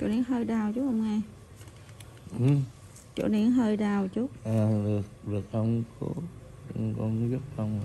chỗ này hơi đau chút không nghe ừ. chỗ này hơi đau chút. À, được được không cố con giúp không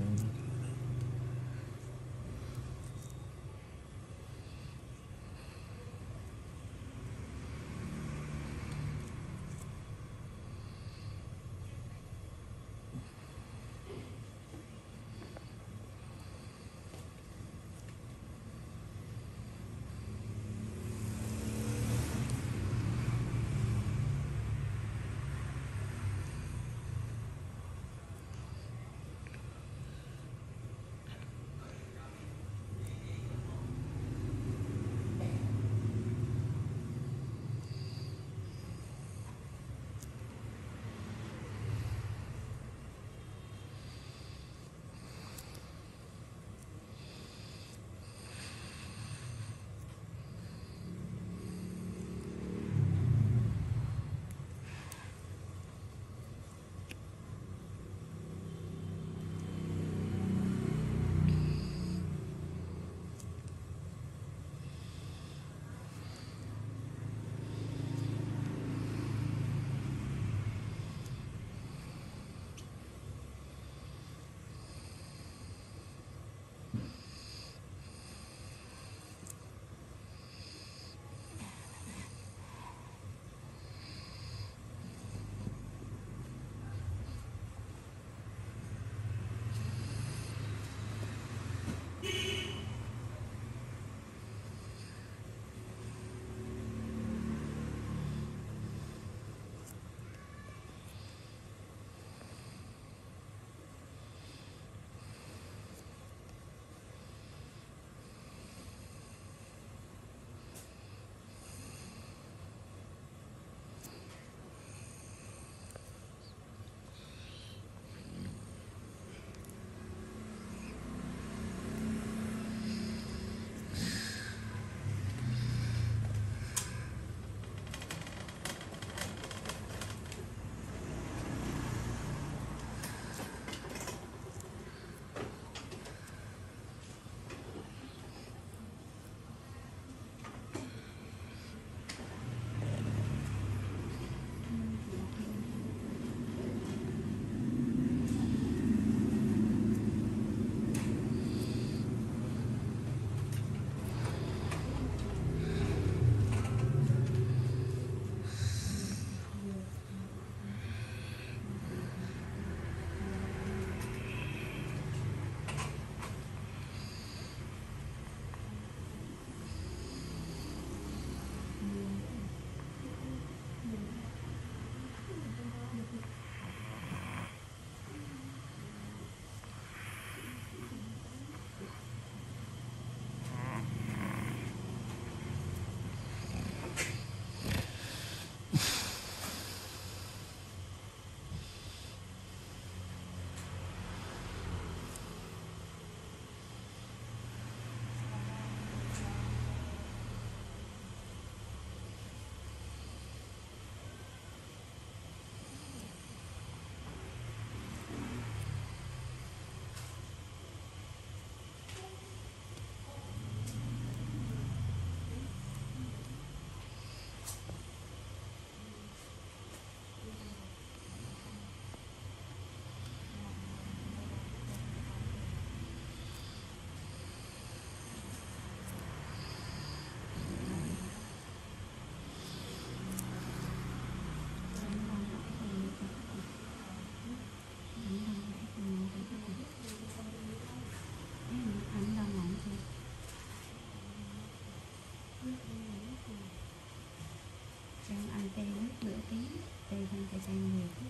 cây xanh nhiều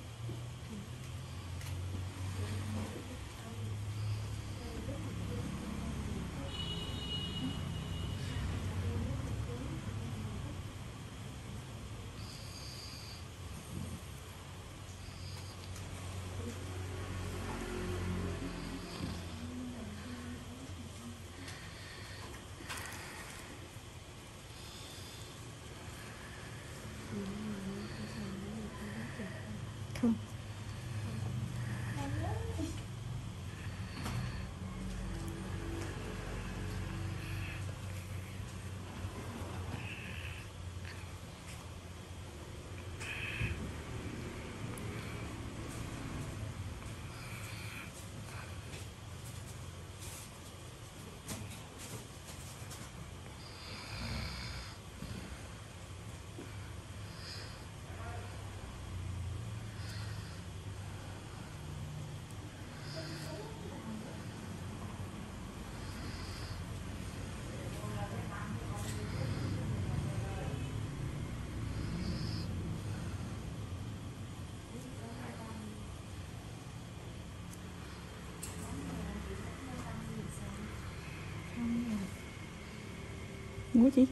próxima. múa chị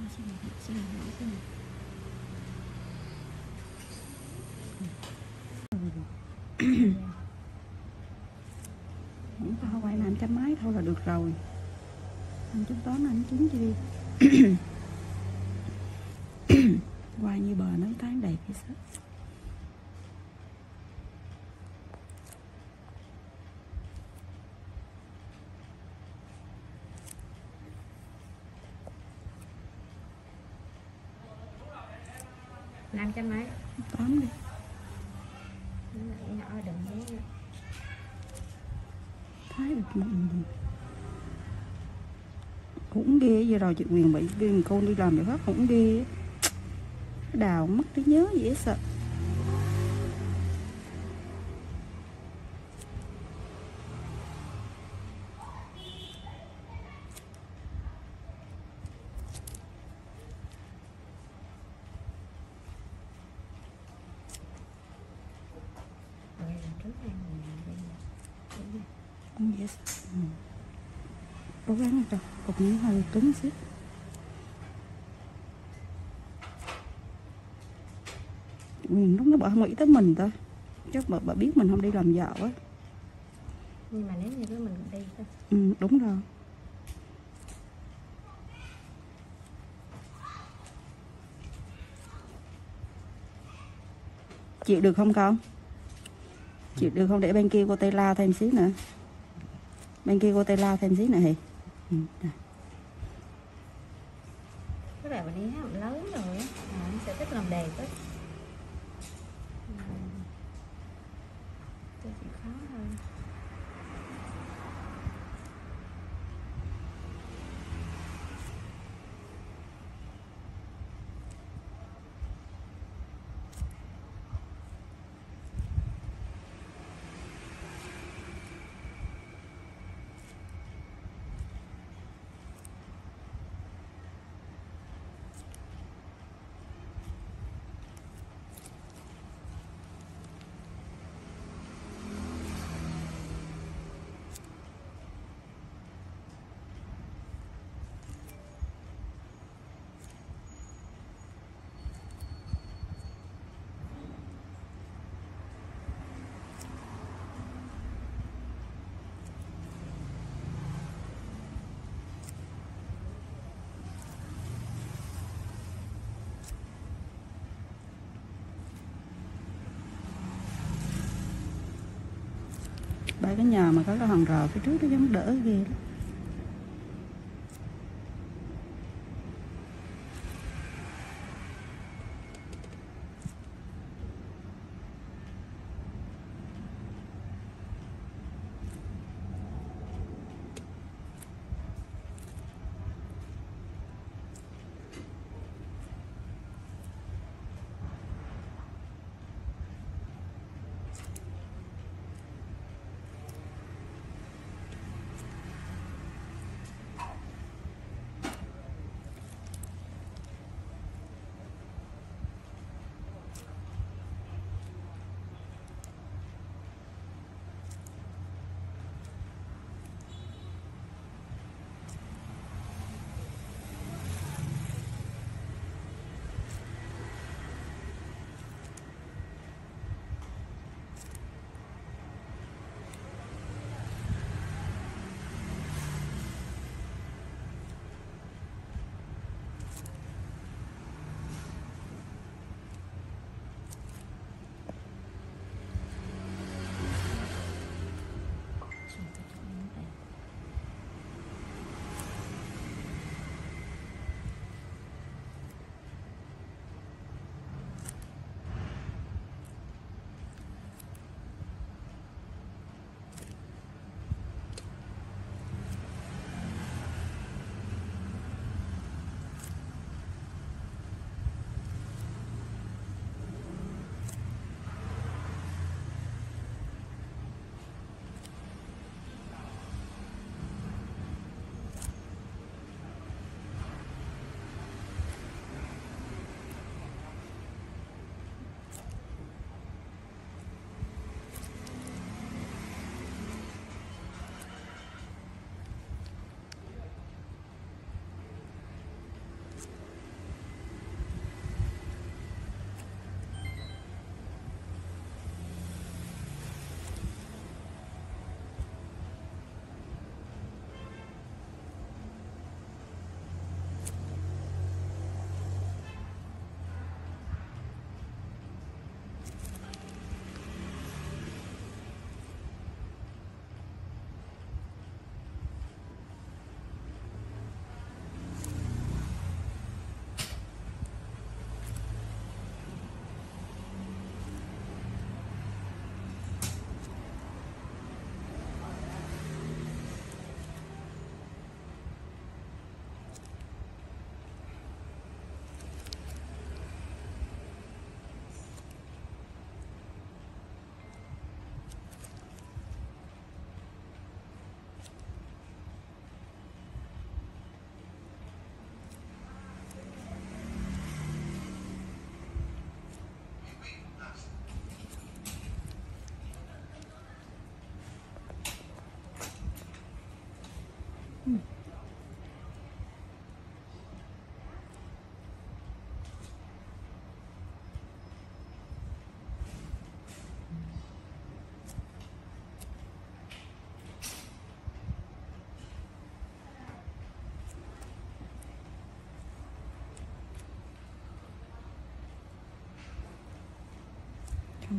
Không tao quay làm trăm máy thôi là được rồi Anh chút đó anh chín cho đi Quay như bờ nó tán đầy cái sau. Năm trăm mấy Tám đi. Nhỏ đừng nhé Thái được mọi người Cũng ghê giờ rồi chị Quyền bị viên cô đi làm được hết cũng ghê. Đào mất trí nhớ dễ sợ rồi lần trước hai người làm bên này Đúng rồi. Cũng dễ sợ ừ. Cố gắng những hơi cứng xíu Quyền lúc nó bà không nghĩ tới mình thôi Chắc bà, bà biết mình không đi làm dạo á nhưng mà nếu như cái mình đi thôi Ừ, đúng rồi. Chịu được không con? Chịu được không để bên kia cô tây la thêm xíu nữa. Bên kia cô tây la thêm xíu nữa hì. Ừ, rồi. cái này mình đi hát lớn rồi á à, nó sẽ thích làm đẹp á Ừ. cho chị khó hơn cái nhà mà có cái hàng rào phía trước nó giống đỡ ghê lắm.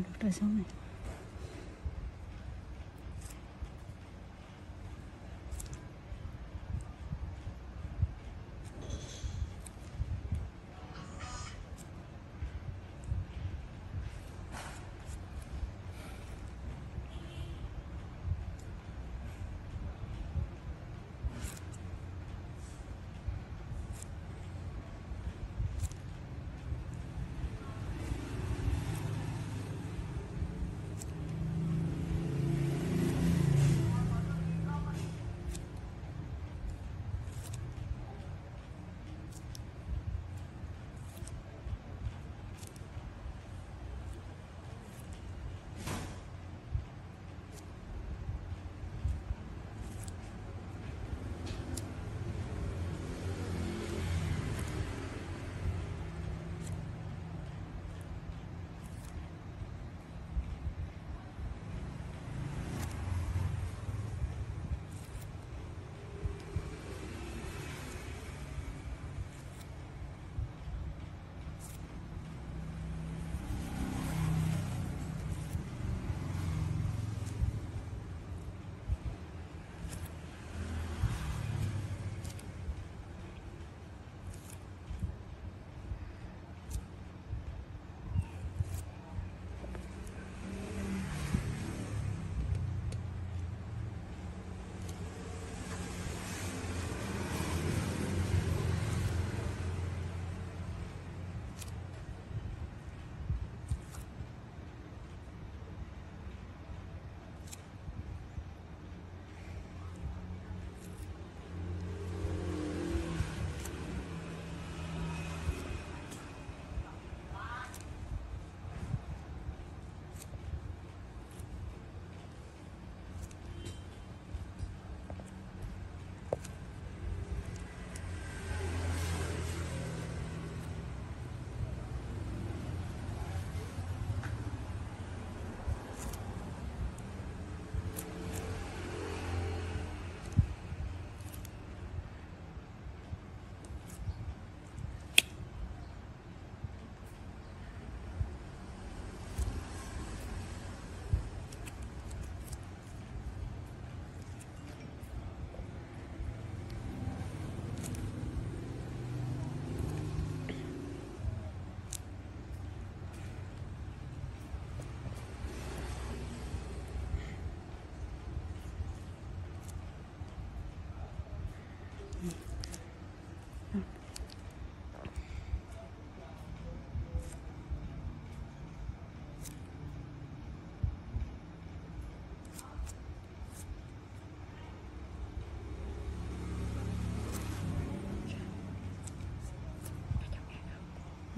Được.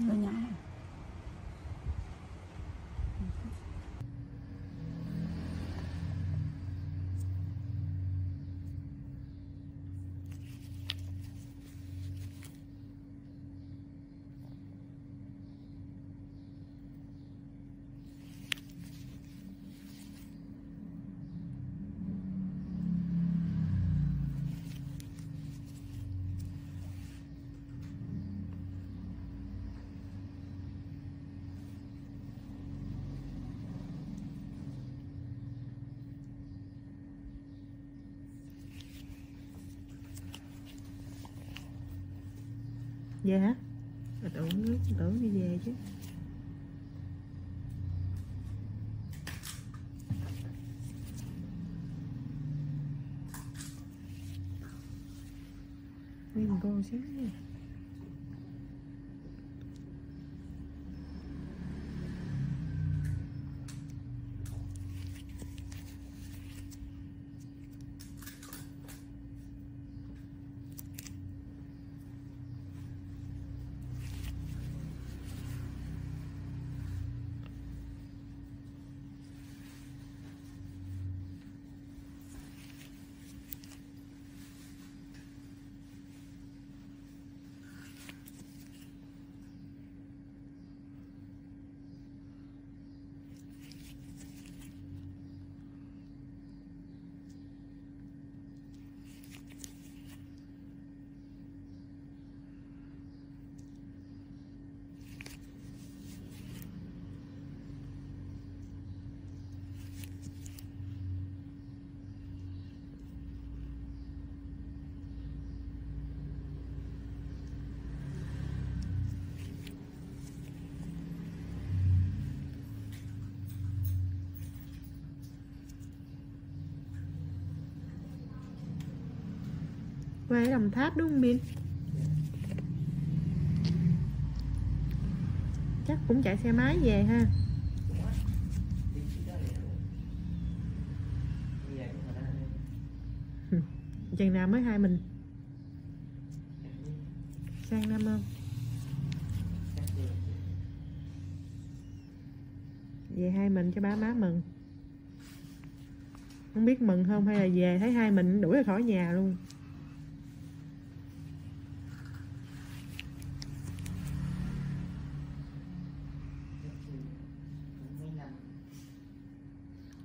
姑娘 Về hả? Mà tưởng nước tưởng đi về chứ Nguyên con xíu nha quê Đồng Tháp, đúng không Bin? Chắc cũng chạy xe máy về ha Chừng nào mới hai mình Sang năm không? Về hai mình cho ba má mừng Không biết mừng không hay là về thấy hai mình đuổi ra khỏi nhà luôn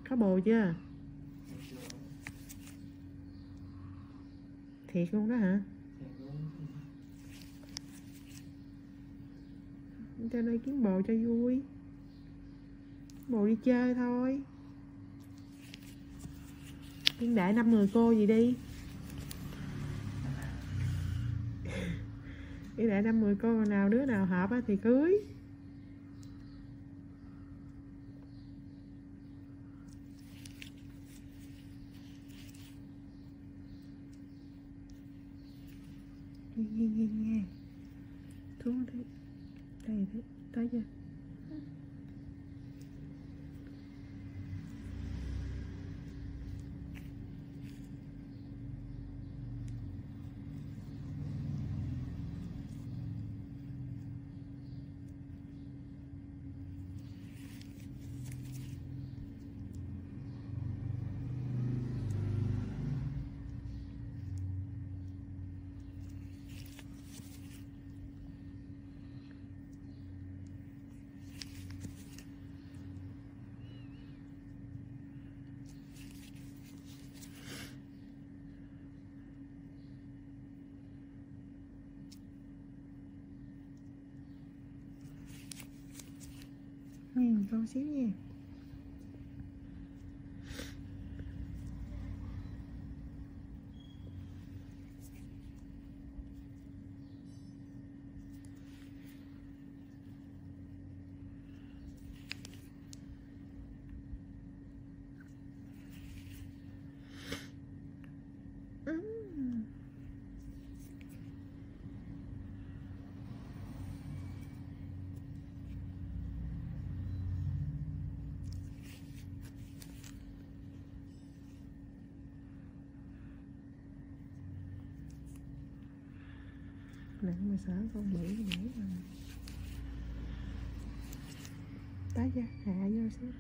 Có bồ chưa? Thiệt luôn đó hả? Cho đây kiếm bồ cho vui Bồ đi chơi thôi Kiếm đại năm người cô gì đi Kiếm đại năm người cô nào đứa nào hợp thì cưới nghe nghe nghe xuống đấy đây đấy tới chưa sini. nãy mà xả con bự bể mà. Tá giác hạ vô xíu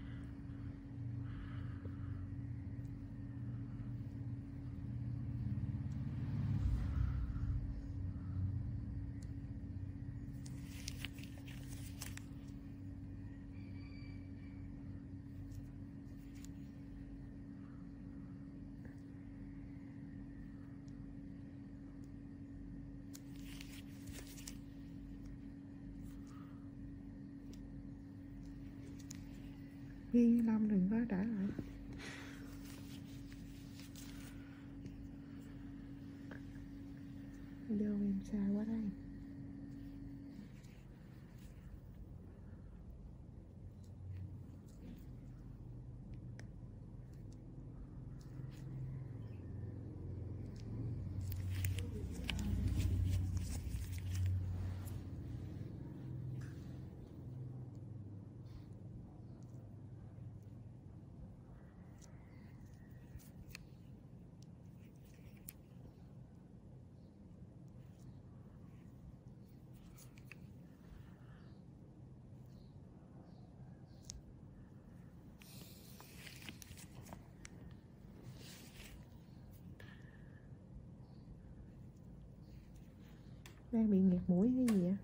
đã rồi. Vô em xa quá đây. Đang bị nghẹt mũi cái gì vậy?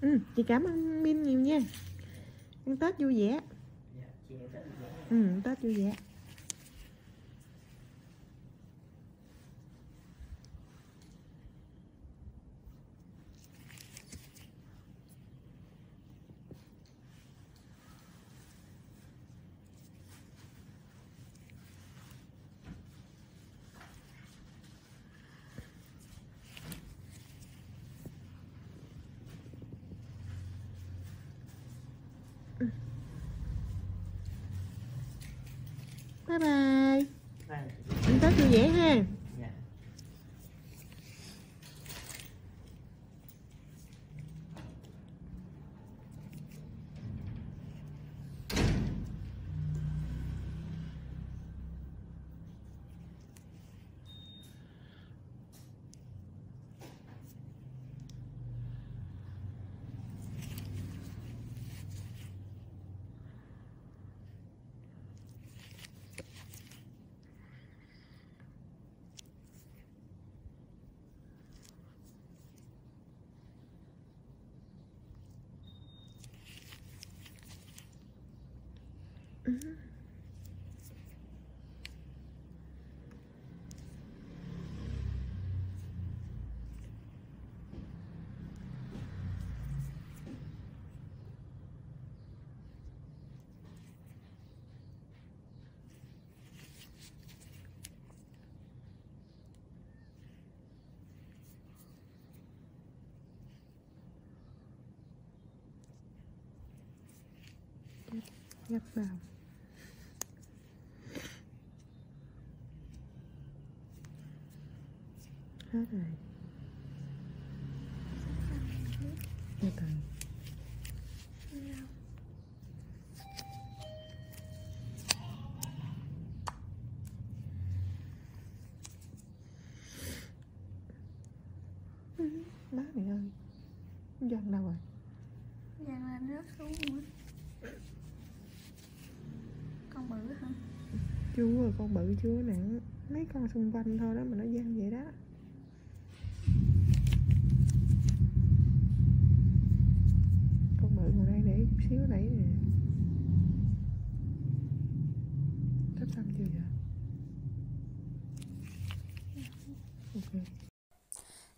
Ừ chị cảm ơn min nhiều nha. Ăn tết vui vẻ. Ừ tết vui vẻ dễ ha. Mm -hmm. Yep. Rồi từ Ừ, má mày ơi dân đâu rồi? Dạ là rớt xuống rồi. Con bự hả? chưa rồi con bự chưa nè. Mấy con xung quanh thôi đó mà nó gian vậy đó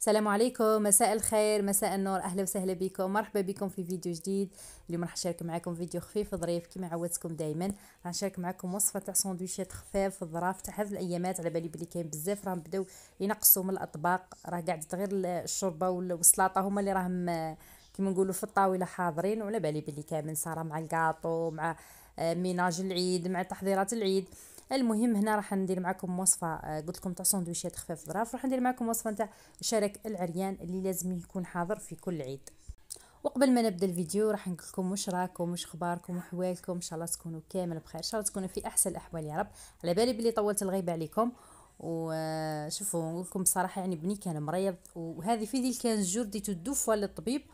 السلام عليكم مساء الخير مساء النور أهلا وسهلا بكم مرحبا بكم في فيديو جديد. اليوم راح نشارك معكم فيديو خفيف ظريف كما عودتكم دائما راح نشارك معكم وصفة تاع سندويشات خفاف في الظراف تاع هذه الأيامات على بالي بلي كاين بزاف راهم بداو ينقصوا من الأطباق. راه قاعد غير الشوربة والسلطه هما اللي راهم آه، كيما نقولوا في الطاولة حاضرين. وعلى بالي بلي كامل صار مع الكاطو مع آه، ménage العيد مع تحضيرات العيد. المهم هنا راح ندير معكم وصفة آه، قلت لكم تاع سندويشات خفاف ظراف راح ندير معكم وصفة تاع شرك العريان اللي لازم يكون حاضر في كل عيد. وقبل ما نبدأ الفيديو راح نقول لكم واش راكم واش أخباركم وحوالكم إن شاء الله تكونوا كامل بخير. إن شاء الله تكونوا في أحسن الأحوال يا رب. على بالي بلي طولت الغيبة عليكم. وشوفوا نقول لكم بصراحة يعني بني كان مريض. وهذه في ذي كان جور ديتو دوفوا للطبيب وما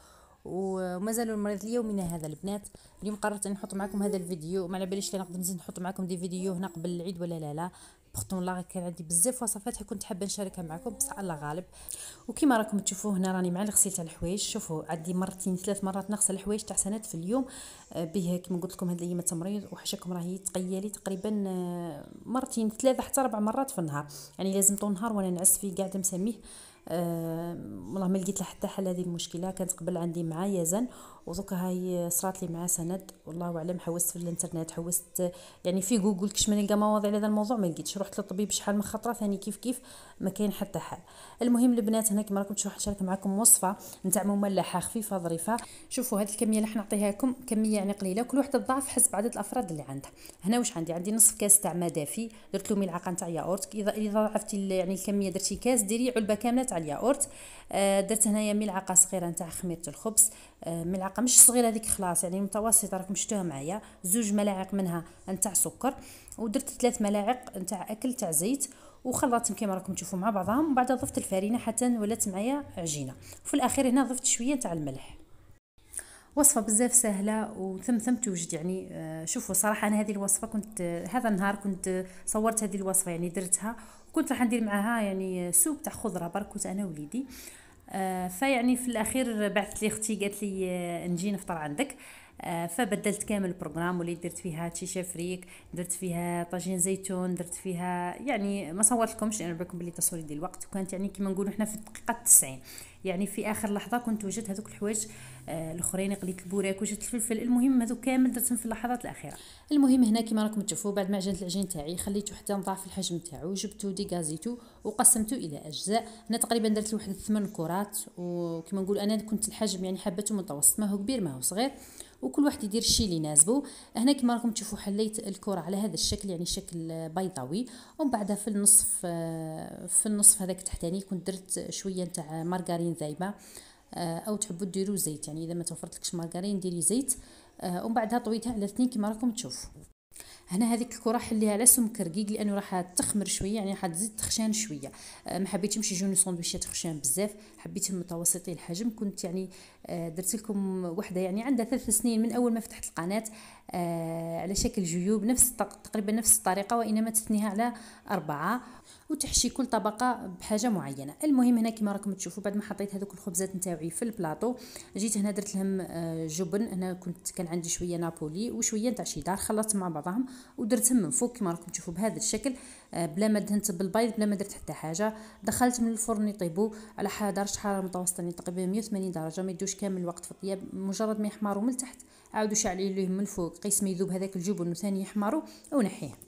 زالوا المريض ليومنا هذا البنات. اليوم قررت نحط معكم هذا الفيديو. ما على باليش لا نقدر نزيد نحط معكم دي فيديو هنا قبل العيد ولا لا لا. بورتون لا كان عندي بزاف وصفات كنت حابة نشاركها معكم بصح الله غالب. وكما راكم تشوفوا هنا راني مع الغسيل تاع الحوايج. شوفوا عندي مرتين ثلاث مرات نغسل الحوايج تاع سنات في اليوم. آه، به كما قلت لكم هذه الأيام تمريض وحشاكم راهي تقيه لي تقريبا آه، مرتين ثلاثة حتى أربع مرات في النهار. يعني لازم طول النهار وأنا نعس فيه قاعدة مسميه. والله ما لقيت له حتى حل هذه المشكلة. كانت قبل عندي مع يزن ودوكا هاي صرات لي مع سند والله اعلم حوست في الإنترنت حوست يعني في جوجل كش ما نلقى مواضيع لهذا الموضوع ما لقيتش. رحت للطبيب شحال من خطرة ثاني كيف كيف ما كاين حتى حل. المهم البنات هنا كما راكم تشوفوا نشارك معكم وصفة نتاع مملحة خفيفة ظريفة. شوفوا هذه الكمية اللي نعطيها لكم كمية يعني قليلة كل واحدة تضاعف حسب عدد الأفراد اللي عندها. هنا واش عندي؟ عندي نصف كاس تاع ماء دافي درت له ملعقة نتاع ياورت اذا ضاعفتي يعني الكمية درتي كاس ديري علبة كاملة تاع الياورت آه درت هنايا ملعقة صغيرة نتاع خميرة الخبز. ملعقه مش صغيرة هذيك خلاص يعني متوسطة راكم شفتوها معايا. زوج ملاعق منها نتاع سكر ودرت ثلاث ملاعق نتاع أكل تاع زيت وخلطتهم كما راكم تشوفوا مع بعضهم وبعد ضفت الفرينة حتى ولات معايا عجينة. وفي الأخير هنا ضفت شوية تاع الملح. وصفة بزاف سهلة وثمثم توجد يعني آه، شوفوا صراحة أنا هذه الوصفة كنت آه، هذا النهار كنت صورت هذه الوصفة يعني درتها وكنت راح ندير معها يعني سوب تاع خضرة برك أنا وليدي. آه، فيعني في الأخير بعثت لي أختي قالت لي آه، نجي نفطر عندك. آه، فبدلت كامل ال programme وليت درت فيها تشيشا فريك درت فيها طاجين زيتون درت فيها يعني ما صورت لكمش على بالكم بلي تصوير يدي الوقت. وكانت يعني كيما نقولوا حنا في الدقيقة 90 يعني في آخر لحظة كنت وجدت هذوك الحوايج الأخرين قليت البوراك وجدت الفلفل. المهم هذوك كامل درتهم في اللحظات الأخيرة. المهم هنا كما راكم تشوفوا بعد ما عجنت العجين تاعي خليته حتى تضاعف الحجم تاعو جبته dégazé تو وقسمته إلى أجزاء. أنا تقريبا درت واحد ثمان كرات وكما نقول أنا كنت الحجم يعني حبته متوسط ما هو كبير ما هو صغير. وكل واحد يدير الشيء اللي يناسبه هنا كما راكم تشوفوا حليت الكرة على هذا الشكل يعني شكل بيضاوي. ومن بعدها في النصف آه، في النصف هذاك تحتاني كنت درت شوية نتاع مارغرين ذايبة. آه، أو تحبوا ديروا زيت. يعني إذا ما توفرتلكش مارغرين ديري زيت. آه، ومن بعدها طويتها على اثنين كما راكم تشوفوا. هنا هذيك الكرة حليها على سمك رقيق لأنه راح تخمر شوية يعني راح تزيد تخشان شوية. أه ما حبيتهمش يجوني سندويشات خشان بزاف. حبيتهم متوسطي الحجم. كنت يعني أه درت لكم وحدة يعني عندها ثلاث سنين من أول ما فتحت القناة. على شكل جيوب نفس تقريبا نفس الطريقة وإنما تثنيها على أربعة. وتحشي كل طبقة بحاجة معينة. المهم هنا كما راكم تشوفوا بعد ما حطيت هذوك الخبزات نتاعي في البلاطو جيت هنا درت لهم آه، جبن. هنا كنت كان عندي شوية نابولي وشوية نتاع شيدار خلطت مع بعضهم ودرتهم من فوق. كما راكم تشوفوا بهذا الشكل آه، بلا ما دهنت بالبيض بلا ما درت حتى حاجة. دخلت من الفرن يطيبوا على درجه حراره متوسطة يعني تقريبا 180 درجة ما يدوش كامل الوقت في الطياب مجرد ما يحمروا من تحت عاودوا شعلي لهم من فوق قيس ما يذوب هذاك الجبن وثاني يحمروا ونحيه.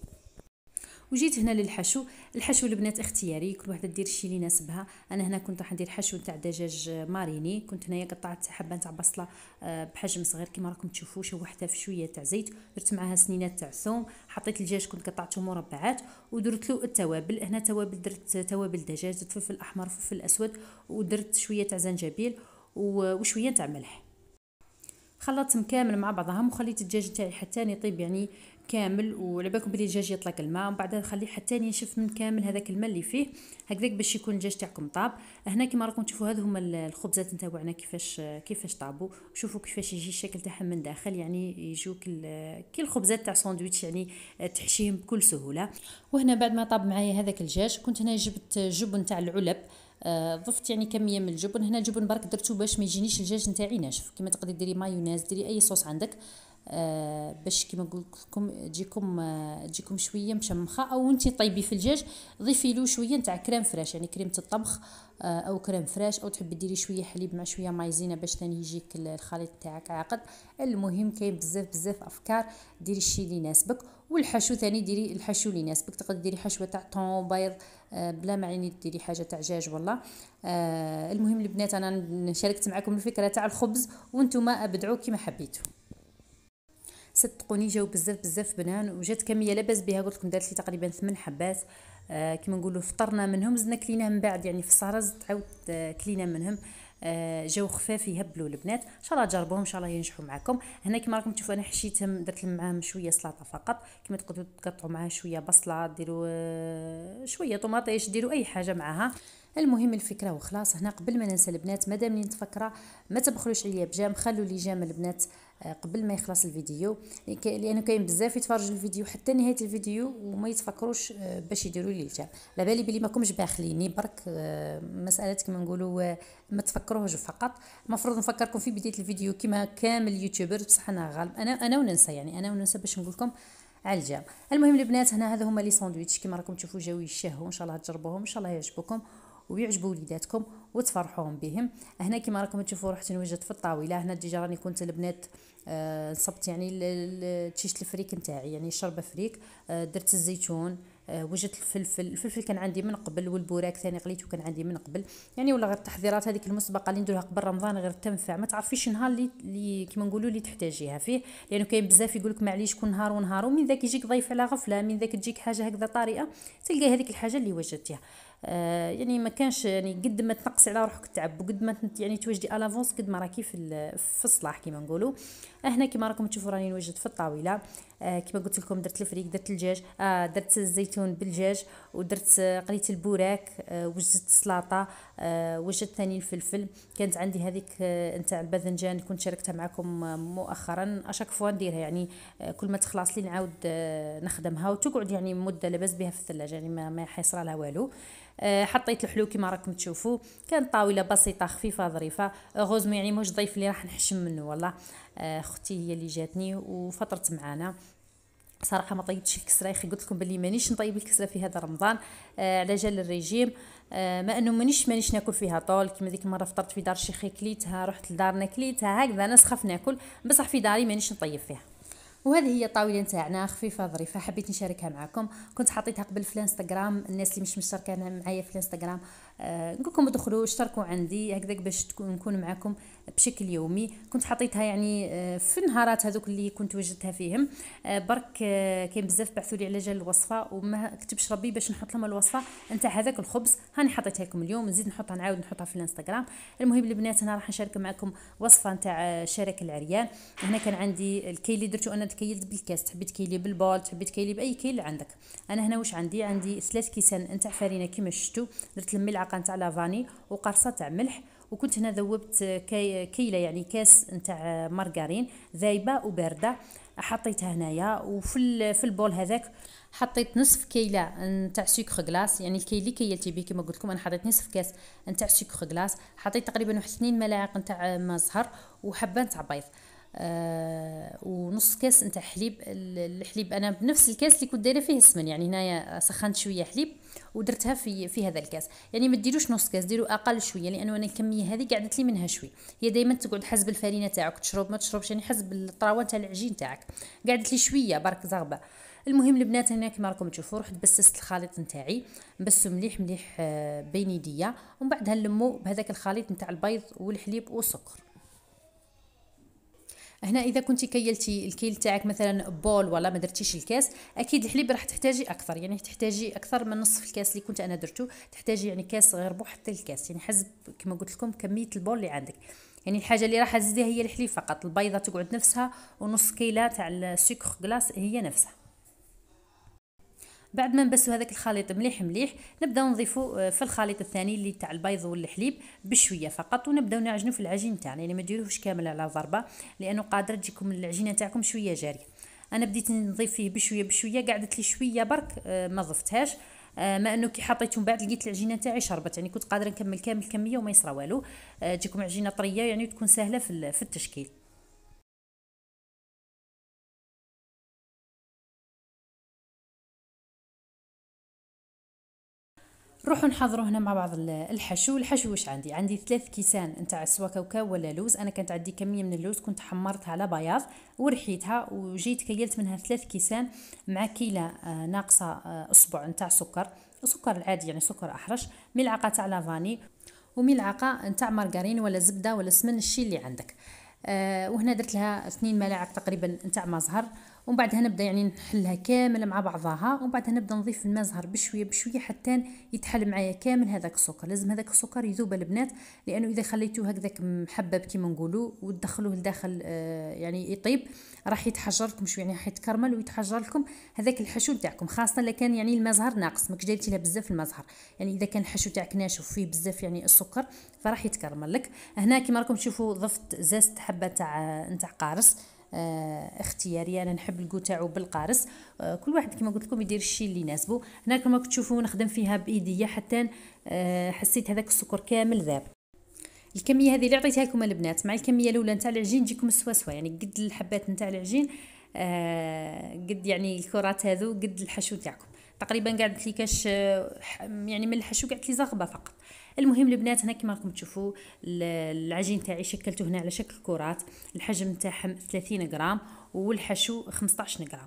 وجيت هنا للحشو. الحشو البنات اختياري كل وحده دير الشيء اللي يناسبها أنا هنا كنت راح ندير حشو تاع دجاج ماريني. كنت هنايا قطعت حبة تاع بصلة آه، بحجم صغير. كما راكم تشوفوا شوحتها في شوية تاع زيت. درت معاها سنينات تاع ثوم. حطيت الدجاج كنت قطعته مربعات. ودرت له التوابل. هنا توابل درت توابل دجاج درت فلفل أحمر وفلفل أسود ودرت شوية تاع زنجبيل وشوية تاع ملح. خلطتهم كامل مع بعضهم وخليت الدجاج تاعي حتى يطيب يعني كامل وعلى بالكم بلي الدجاج يطلق الماء ومن بعد نخليه حتى ينشف من كامل هذاك الماء اللي فيه هكذاك باش يكون الدجاج تاعكم طاب. هنا كما راكم تشوفوا هذو هما الخبزات نتاعنا كيفاش كيفاش طابوا شوفوا كيفاش يجي الشكل تاعهم من داخل يعني يجوك كي الخبزات تاع ساندويتش يعني تحشيهم بكل سهولة. وهنا بعد ما طاب معايا هذاك الدجاج كنت هنا جبت جبن تاع العلب آه ضفت يعني كمية من الجبن. هنا الجبن برك درتو باش ما يجينيش الدجاج نتاعي ناشف. كما تقدري ديري مايونيز ديري أي صوص عندك. آه باش كيما قلت لكم تجيكم آه تجيكم شوية مشمخة أو أنت طيبي في الدجاج ضيفي له شوية نتاع crème fraîche يعني كريمه الطبخ آه أو crème fraîche أو تحبي ديري شوية حليب مع شوية مايزينا باش ثاني يجيك الخليط تاعك عاقد. المهم كاين بزاف بزاف أفكار ديري الشيء اللي يناسبك والحشو ثاني ديري الحشو اللي يناسبك تقدري ديري حشوة تاع thon بيض آه بلا ما عيني ديري حاجة تاع دجاج والله. آه المهم البنات أنا شاركت معكم الفكرة تاع الخبز وأنتم أبدعوا كما حبيتوا صدقوني جاو بزاف بزاف بنان وجات كميه لاباس بها قلت لكم دارت لي تقريبا ثمان حبات. آه كما نقولوا فطرنا منهم زدنا كلينا من بعد يعني في السهره زدت عاود آه كلينا منهم. آه جاو خفاف يهبلوا البنات. إن شاء الله جربوهم إن شاء الله ينجحوا معكم. هنا كما راكم تشوفوا أنا حشيتهم درت معاهم شوية سلطة فقط. كما تقدروا تقطعوا معاها شوية بصلة ديروا آه شوية طوماطيش ديروا أي حاجة معاها. المهم الفكرة وخلاص. هنا قبل ما ننسى البنات مادام نتفكرة ما تبخلوش عليا بجام خلوا لي جام البنات. قبل ما يخلص الفيديو. لأنه كاين بزاف يتفرجوا الفيديو حتى نهاية الفيديو وما يتفكروش آه، باش يديروا لي ال j'aime على بالي بلي ماكمش باخليني برك آه، مسألة كما نقولوا ما تفكروهش فقط. المفروض نفكركم في بداية الفيديو كما كامل اليوتيوبر بصح أنا غالب أنا أنا وننسى يعني أنا وننسى باش نقول لكم على ال j'aime المهم البنات هنا هذا هما لي ساندويتش. كما راكم تشوفوا جاو يشهوا إن شاء الله تجربوهم إن شاء الله يعجبوكم ويعجبوا وليداتكم وتفرحوهم بهم. هنا كما راكم تشوفوا رحت نوجد في الطاولة. هنا déjà راني كنت البنات آه صبت يعني تشيش الفريك نتاعي يعني شربة فريك آه درت الزيتون آه وجدت الفلفل الفلفل كان عندي من قبل والبوراك ثاني قليته كان عندي من قبل. يعني ولا غير التحضيرات هذيك المسبقة اللي نديروها قبل رمضان غير تنفع. ما تعرفيش النهار اللي, اللي كيما نقولوا اللي تحتاجيها فيه. لأنه كاين بزاف يقول لك معليش كل نهار ونهار ومن ذاك يجيك ضيف على غفلة من ذاك تجيك حاجة هكذا طارئة تلقى هذيك الحاجة اللي وجدتيها. آه يعني ما كانش يعني قد ما تنقصي على روحك التعب وقد ما يعني توجدي à l'avance قد ما راكي في في الصلاح كيما نقولوا. هنا كيما راكم تشوفوا راني نوجد في الطاولة. آه كما قلت لكم درت الفريك درت الدجاج آه درت الزيتون بالدجاج ودرت آه قليت البوراك آه وجدت السلطه آه وجدت ثاني الفلفل. كانت عندي هذيك آه نتاع الباذنجان كنت شاركتها معكم آه مؤخرا. à chaque fois نديرها يعني آه كل ما تخلص لي نعاود آه نخدمها وتقعد يعني مدة لاباس بها في الثلاجة يعني ما, ما حيصرى لها والو. آه، حطيت الحلو كما راكم تشوفوا. كانت طاولة بسيطة خفيفة ظريفة. heureusement يعني موش ضيف اللي راح نحشم منه والله. أختي هي اللي جاتني وفطرت معانا. صراحة ما طيبتش الكسرة يخي قلت لكم بلي مانيش نطيب الكسرة في هذا رمضان. آه على جال الريجيم آه ما أنه مانيش مانيش ناكل فيها طول كيما ديك المره فطرت في دار شيخي كليتها رحت لدارنا كليتها هكذا أنا سخف ناكل بصح في داري مانيش نطيب فيها. وهذه هي الطاولة نتاعنا خفيفه ظريفه حبيت نشاركها معكم. كنت حطيتها قبل في الانستغرام الناس اللي مش مشتركة معايا في الانستغرام آه نقولكم ادخلوا اشتركوا عندي هكذاك باش نكون معكم بشكل يومي. كنت حطيتها يعني آه في النهارات هذوك اللي كنت وجدتها فيهم. آه برك آه كاين بزاف بعثوا لي على جال الوصفة وما كتبش ربي باش نحط لهم الوصفة. نتاع هذاك الخبز هاني حطيتها لكم اليوم نزيد نحطها نعاود نحطها في الانستغرام. المهم البنات أنا راح نشارك معكم وصفة نتاع شارك العريان. هنا كان عندي الكيل اللي درتو أنا تكيلت بالكاس. تحبي تكيلي بال bol تحبي تكيلي بأي كيل عندك. أنا هنا واش عندي؟ عندي ثلاث كيسان نتاع فرينه كيما شفتوا درت الملعقه نتاع la vanille وقرصه تاع ملح وكنت هنا ذوبت كي كيلة يعني كاس نتاع مارغرين ذايبة وباردة حطيتها هنايا وفي في ال bol هذاك حطيت نصف كيلة نتاع سكر glace يعني الكيل اللي كيلتي به كما قلت لكم أنا حطيت نصف كاس نتاع سكر glace حطيت تقريبا واحد اثنين ملاعق نتاع ما زهر وحبة نتاع بيض. آه ونص كاس نتاع حليب الحليب. أنا بنفس الكاس اللي كنت دايرة فيه السمن يعني هنايا سخنت شوية حليب ودرتها في في هذا الكاس. يعني ما ديروش نص كاس ديروا أقل شوية لأنه أنا الكمية هذه قعدت لي منها شوي. هي دائما تقعد حسب الفرينة تاعك تشرب ما تشربش يعني حسب الطراوة تاع العجين تاعك. قعدت لي شوية برك زغبة. المهم البنات هنا كما راكم تشوفوا رحت بسست الخليط نتاعي نبسو مليح مليح آه، بين يديا ومن بعد نلمو بهذاك الخليط نتاع البيض والحليب والسكر. هنا إذا كنتي كيلتي الكيل تاعك مثلا bol ولا ما درتيش الكاس أكيد الحليب راح تحتاجي أكثر. يعني تحتاجي أكثر من نصف الكاس اللي كنت أنا درتو تحتاجي يعني كاس غير بو حتى الكاس. يعني حسب كما قلت لكم كمية البول اللي عندك. يعني الحاجة اللي راح تزيدها هي الحليب فقط. البيضة تقعد نفسها ونص كيلة تاع السكر غلاس هي نفسها. بعد ما نبسوا هذاك الخليط مليح مليح نبداو نضيفوا آه، في الخليط الثاني اللي تاع البيض والحليب بشوية فقط ونبداو نعجنوا في العجين تاعنا. يعني ما ديروهش كامل على ضربة لأنه قادره تجيكم العجينة تاعكم شوية جارية. أنا بديت نضيف فيه بشوية بشوية قعدت لي شوية برك آه، ما ضفتهاش آه، ما انه كي حطيته من بعد لقيت العجينة تاعي شربت. يعني كنت قادرة نكمل كامل الكميه وما يصرى والو تجيكم عجينة طرية يعني تكون سهلة في التشكيل. نروحوا نحضروا هنا مع بعض الحشو. الحشو واش عندي؟ عندي ثلاث كيسان نتاع سوا كاوكاو ولا لوز. أنا كانت عندي كميه من اللوز كنت حمرتها على بياض ورحيتها وجيت كيلت منها ثلاث كيسان مع كيلة آه، ناقصة آه، أصبع نتاع سكر. سكر العادي يعني سكر أحرش ملعقة تاع لافاني وملعقة نتاع مارغرين ولا زبدة ولا سمن الشي اللي عندك. آه وهنا درت لها اثنين ملاعق تقريبا نتاع مزهر ومن بعدها نبدأ يعني نحلها كامل مع بعضها ومن بعدها نبدأ نضيف الماء زهر بشوية بشوية حتى يتحل معايا كامل هذاك السكر. لازم هذاك السكر يذوب البنات لأنه إذا خليتوه هكذاك محبب كيما نقولوا وتدخلوه لداخل آه يعني يطيب راح يتحجر لكم شوية يعني راح يتكرمل ويتحجر لكم هذاك الحشو تاعكم. خاصة اذا كان يعني الماء زهر ناقص ماكش دايرتي لها بزاف الماء زهر يعني إذا كان الحشو تاعك ناشف فيه بزاف يعني السكر فراح يتكرمل لك. هنا كيما راكم تشوفوا ضفت زازت حبة تاع نتاع قارص. آه اختياري. أنا نحب الكو تاعو بالقارص آه كل واحد كما قلت لكم يدير الشيء اللي يناسبه هنا كما تشوفوا نخدم فيها بإيديا حتى آه حسيت هذاك السكر كامل ذاب. الكمية هذه اللي عطيتها لكم البنات مع الكمية الأولى نتاع العجين تجيكم سوا سوا يعني قد الحبات نتاع العجين قد يعني الكرات هذو قد الحشو تاعكم. تقريبا قعدت لي كاش يعني من الحشو قعدت لي زغبة فقط. المهم البنات هنا كما راكم تشوفوا العجين تاعي شكلته هنا على شكل كرات. الحجم تاعهم 30 غرام والحشو 15 غرام.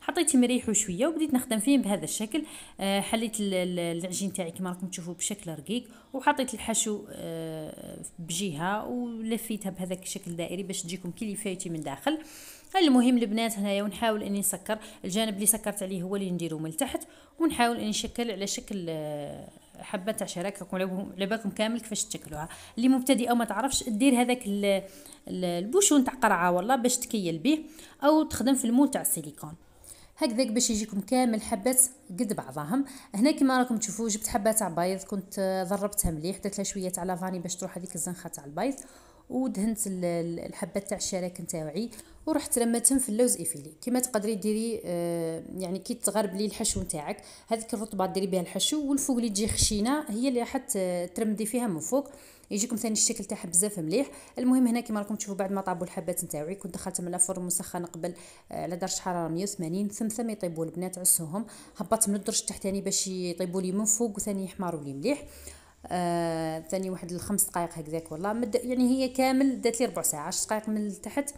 حطيت مريحو شوية وبديت نخدم فيه بهذا الشكل. آه حليت العجين تاعي كما راكم تشوفوا بشكل رقيق وحطيت الحشو آه بجهه ولفيتها بهذاك الشكل دائري باش تجيكم كي فايتي من داخل. المهم البنات هنايا ونحاول أني نسكر. الجانب اللي سكرت عليه هو اللي نديرو من تحت ونحاول أني نشكل على شكل آه، حبة تاع شراكة. على بالكم كامل كيفاش تشكلوها. اللي مبتدئ أو ما تعرفش دير هذاك ال bouchon تاع قرعة والله باش تكيل به أو تخدم في ال moule تاع السيليكون. هكذاك باش يجيكم كامل حبات قد بعضهم. هنا كما راكم تشوفوا جبت حبة تاع بيض كنت ضربتها مليح درت لها شوية تاع la vanille باش تروح هذيك الزنخة تاع البيض ودهنت الحبه تاع الشراك نتاعي ورحت رمتهم في اللوز effilé. كما تقدري ديري آه يعني كي تغربلي الحشو نتاعك هذيك الرطبة ديري بها الحشو والفوق اللي تجي خشينة هي اللي راح ترمدي فيها من فوق. يجيكم ثاني الشكل تاعها بزاف مليح. المهم هنا كما راكم تشوفوا بعد ما طابوا الحبات نتاعي كنت دخلتهم من الفرن مسخن قبل آه، على درجة حرارة 180 ثم ثم يطيبوا البنات عسوهم. هبطت من الدرج التحتاني باش يطيبوا لي من فوق وثاني يحمروا لي مليح. آه ثاني واحد الخمس دقائق هكذاك والله. مد يعني هي كامل دات لي ربع ساعة 10 دقائق من التحت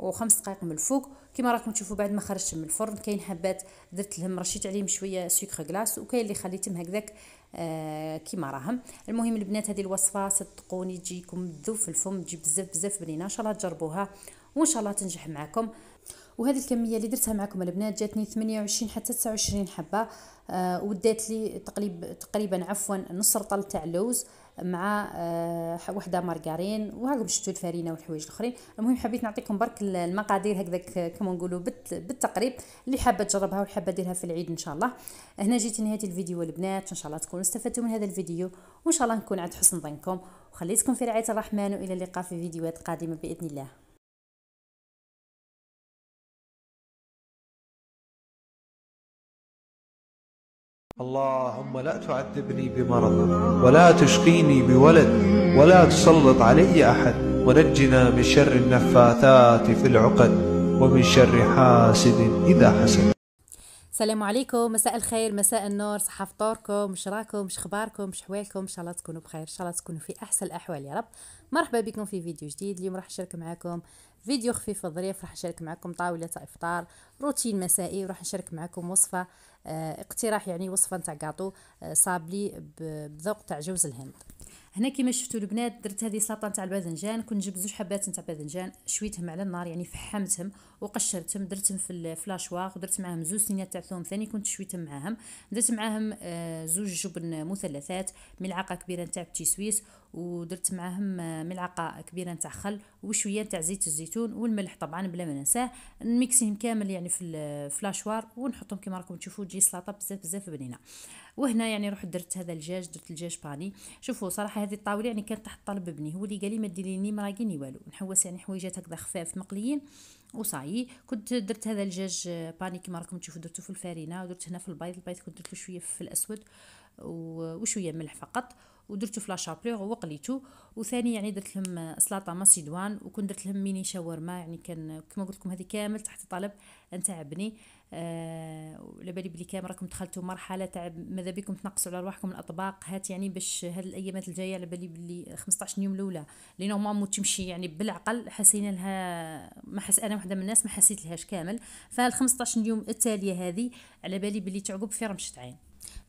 وخمس دقائق من الفوق. كما راكم تشوفوا بعد ما خرجت من الفرن كاين حبات درت لهم رشيت عليهم شوية سكر غلاس وكاين اللي خليتهم هكذاك آه كيما راهم. المهم البنات هذه الوصفة صدقوني تجيكم ذوب في الفم تجي بزاف بزاف بنينة إن شاء الله تجربوها وإن شاء الله تنجح معكم. وهذه الكمية اللي درتها معكم البنات جاتني 28 حتى 29 حبة آه ودات لي تقريبا تقريبا عفوا نص رطل تاع اللوز مع آه وحده مارغرين وهاكم شفتوا الفرينه والحوايج الاخرين. المهم حبيت نعطيكم برك المقادير هكذاك كما نقولوا بالتقريب اللي حابه تجربها واللي حابه ديرها في العيد إن شاء الله. هنا جيت نهاية الفيديو البنات ان شاء الله تكونوا استفدتوا من هذا الفيديو وإن شاء الله نكون عند حسن ظنكم. وخليتكم في رعاية الرحمن وإلى اللقاء في فيديوهات قادمة بإذن الله. اللهم لا تعذبني بمرض ولا تشقيني بولد ولا تسلط علي أحد. ونجنا من شر النفاثات في العقد ومن شر حاسد إذا حسد. السلام عليكم. مساء الخير مساء النور. صحة فطوركم مش راكم مش اخباركم مش حوالكم. إن شاء الله تكونوا بخير إن شاء الله تكونوا في أحسن الأحوال. يا رب. مرحبا بكم في فيديو جديد. اليوم راح نشارك معكم فيديو خفيف وظريف. راح نشارك معكم طاولة إفطار. روتين مسائي وراح نشارك معكم وصفة آه اقتراح يعني وصفة نتاع كاطو آه صابلي بذوق تاع جوز الهند. هنا كيما شفتوا البنات درت هذه سلطة نتاع الباذنجان كنت جبت زوج حبات نتاع باذنجان شويتهم على النار يعني فحمتهم وقشرتهم درتهم في l'hachoir ودرت معاهم زوج سنينات تاع ثوم ثاني كنت شويتهم معاهم. درت معاهم آه زوج جبن مثلثات ملعقة كبيرة نتاع petit suisse ودرت معاهم آه ملعقة كبيرة نتاع خل وشوية نتاع زيت الزيتون والملح طبعا بلا ما ننساه. نميكسيهم كامل يعني في l'hachoir ونحطهم كما راكم تشوفوا تجي سلطه بزاف بزاف بنينة. وهنا يعني رحت درت هذا الدجاج درت الدجاج pané. شوفوا صراحة هذه الطاولة يعني كانت تحت طلب ابني. هو اللي قال لي ما ديري لي مراقي ni والو. نحوس يعني حويجات هكذا خفاف مقليين وصاي. كنت درت هذا الدجاج pané كما راكم تشوفوا درته في الفارينة ودرت هنا في البيض. البيض كنت درت شوية في الأسود وشوية ملح فقط. ودرتو في la chapelure وقليتو وثاني يعني درت لهم سلطه macédoine وكنت درت لهم ميني شاورما. يعني كان كما قلت لكم هذه كامل تحت طلب نتاع ابني آه بالي بلي كامل راكم دخلتوا مرحلة تاع ماذا بكم تنقصوا على رواحكم الأطباق؟ هات يعني باش هاد الأيامات الجاية على بالي بلي 15 يوم الأولى. اللي normalement تمشي يعني بالعقل حسينا لها ما حس أنا واحدة من الناس ما حسيت لهاش كامل. فال 15 يوم التالية هذه على بالي بلي تعقب في رمشة عين.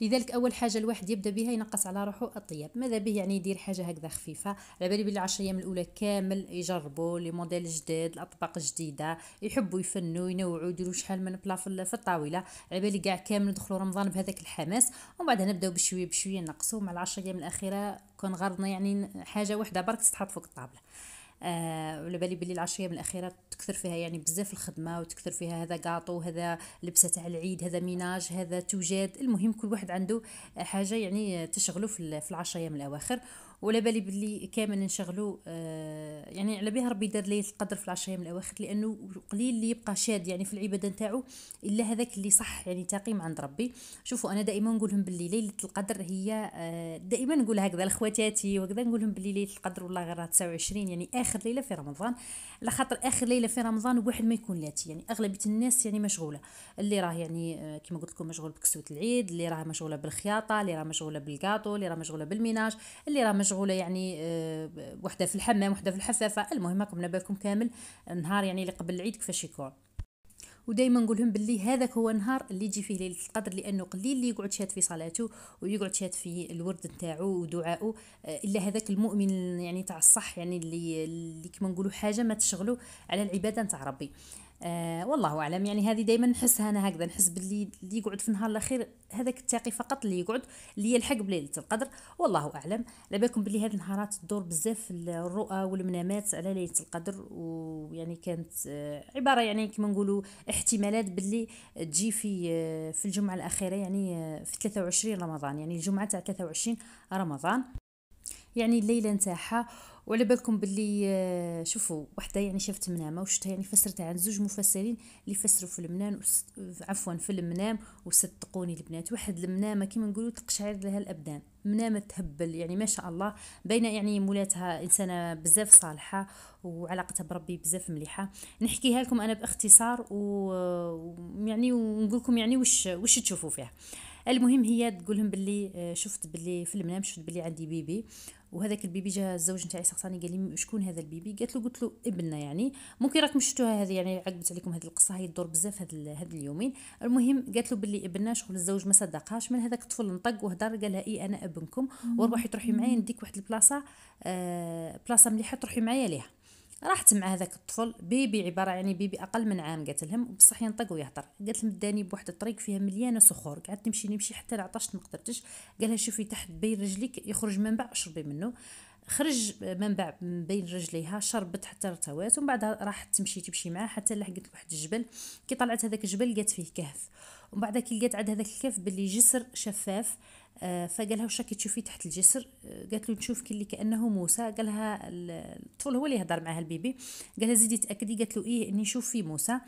لذلك أول حاجة الواحد يبدأ بها ينقص على روحه الطياب. ماذا به يعني يدير حاجة هكذا خفيفة؟ على بالي بلي 10 أيام الأولى كامل يجربوا les modèles جداد الأطباق جديدة يحبوا يفنوا ينوعوا يديروا شحال من plat في الطاولة. على بالي كاع كامل ندخلوا رمضان بهذاك الحماس ومن بعد نبداو بشوية بشوية نقصوا. مع العشر أيام الأخيرة كون غرضنا يعني حاجة واحدة برك تتحط فوق الطابلة. آه بالي بلي العشريه من الأخيرة تكثر فيها يعني بزاف الخدمة وتكثر فيها هذا كاطو هذا لبسة تاع العيد هذا ميناج هذا توجاد المهم كل واحد عنده حاجة يعني تشغله في العشر أيام الأواخر. ولا بالي باللي كامل نشغلوا آه يعني على بها ربي دار ليله القدر في العشر أيام الاواخر لأنه قليل اللي يبقى شاد يعني في العبادة نتاعو إلا هذاك اللي صح يعني تقيم عند ربي. شوفوا أنا دائما نقول لهم باللي ليلة القدر هي آه دائما نقول هكذا لإخواتاتي وكذا نقول لهم باللي ليلة القدر والله غير 29 يعني آخر ليلة في رمضان. على خاطر آخر ليلة في رمضان واحد ما يكون لاتي يعني أغلبية الناس يعني مشغولة. اللي راه يعني آه كما قلت لكم مشغول بكسوة العيد اللي راه مشغولة بالخياطة اللي راه مشغولة بالكاطو اللي راه مشغولة بالميناج اللي راه مشغولة يعني آه وحدة في الحمام وحدة في الحفافة. المهم راكم بالكم كامل. نهار يعني اللي قبل العيد كيفاش يكون. ودائما نقول لهم باللي هذاك هو النهار اللي يجي فيه ليله القدر لأنه قليل اللي يقعد شاد في صلاته ويقعد شاد في الورد نتاعو ودعائه إلا هذاك المؤمن يعني تاع الصح يعني اللي اللي كما نقولوا حاجة ما تشغلوا على العبادة نتاع ربي. آه والله أعلم. يعني هذه دائما نحسها أنا هكذا نحس باللي اللي يقعد في النهار الأخير هذاك التاقي فقط اللي يقعد اللي يلحق بليلة القدر. والله أعلم. على بالكم باللي هذه النهارات تدور بزاف الرؤى والمنامات على ليلة القدر. ويعني كانت آه عبارة يعني كما نقولوا احتمالات باللي تجي في آه في الجمعة الأخيرة يعني في 23 رمضان. يعني الجمعة تاع 23 رمضان. يعني الليلة نتاعها وعلى بالكم باللي آه، شوفوا وحده يعني شافت منامة وشفتها يعني فسرتها عن زوج مفسرين اللي فسروا في المنام. عفوا في المنام وصدقوني البنات. واحد المنامة كيما نقولوا تقشعر لها الأبدان. منامة تهبل يعني ما شاء الله. باينة يعني مولاتها إنسانة بزاف صالحة وعلاقتها بربي بزاف مليحة. نحكيها لكم أنا باختصار ويعني ونقول لكم يعني واش واش تشوفوا فيها. المهم هي تقول لهم باللي آه، شفت باللي في المنام شفت باللي عندي bébé. وهذاك ال bébé جا الزوج نتاعي سقساني قال لي شكون هذا ال bébé؟ قالت له قلت له ابننا يعني. ممكن راكم شفتوها هذه يعني عقبت عليكم هذه القصة هي تدور بزاف هاد هاد اليومين. المهم قالت له باللي ابننا شغل الزوج ما صدقهاش من هذاك الطفل نطق وهدر قال لها إي أنا أبنكم. وروحي تروحي معايا نديك واحد البلاصة آه بلاصة مليحة تروحي معايا ليها راحت مع هذاك الطفل bébé عبارة يعني bébé أقل من عام قالت لهم بصح ينطق ويهضر. قالت لهم داني بواحد الطريق فيها مليانة صخور قعدت نمشي نمشي حتى لعطشت ما قدرتش. قالها شوفي تحت بين رجليك يخرج منبع اشربي منه. خرج منبع من بين رجليها شربت حتى ارتوات ومن بعد راحت تمشي تمشي معاه. حتى لحقت لواحد الجبل كي طلعت هذاك الجبل لقات فيه كهف. ومن بعد كي لقات عند هذاك الكهف باللي جسر شفاف. فقال لها راكي تشوفي تحت الجسر؟ آه، قالت له نشوف كي اللي كأنه موسى. قال لها الطفل هو اللي يهضر معها ال bébé. قال لها زيدي تأكدي؟ قالت له إيه إني نشوف في موسى.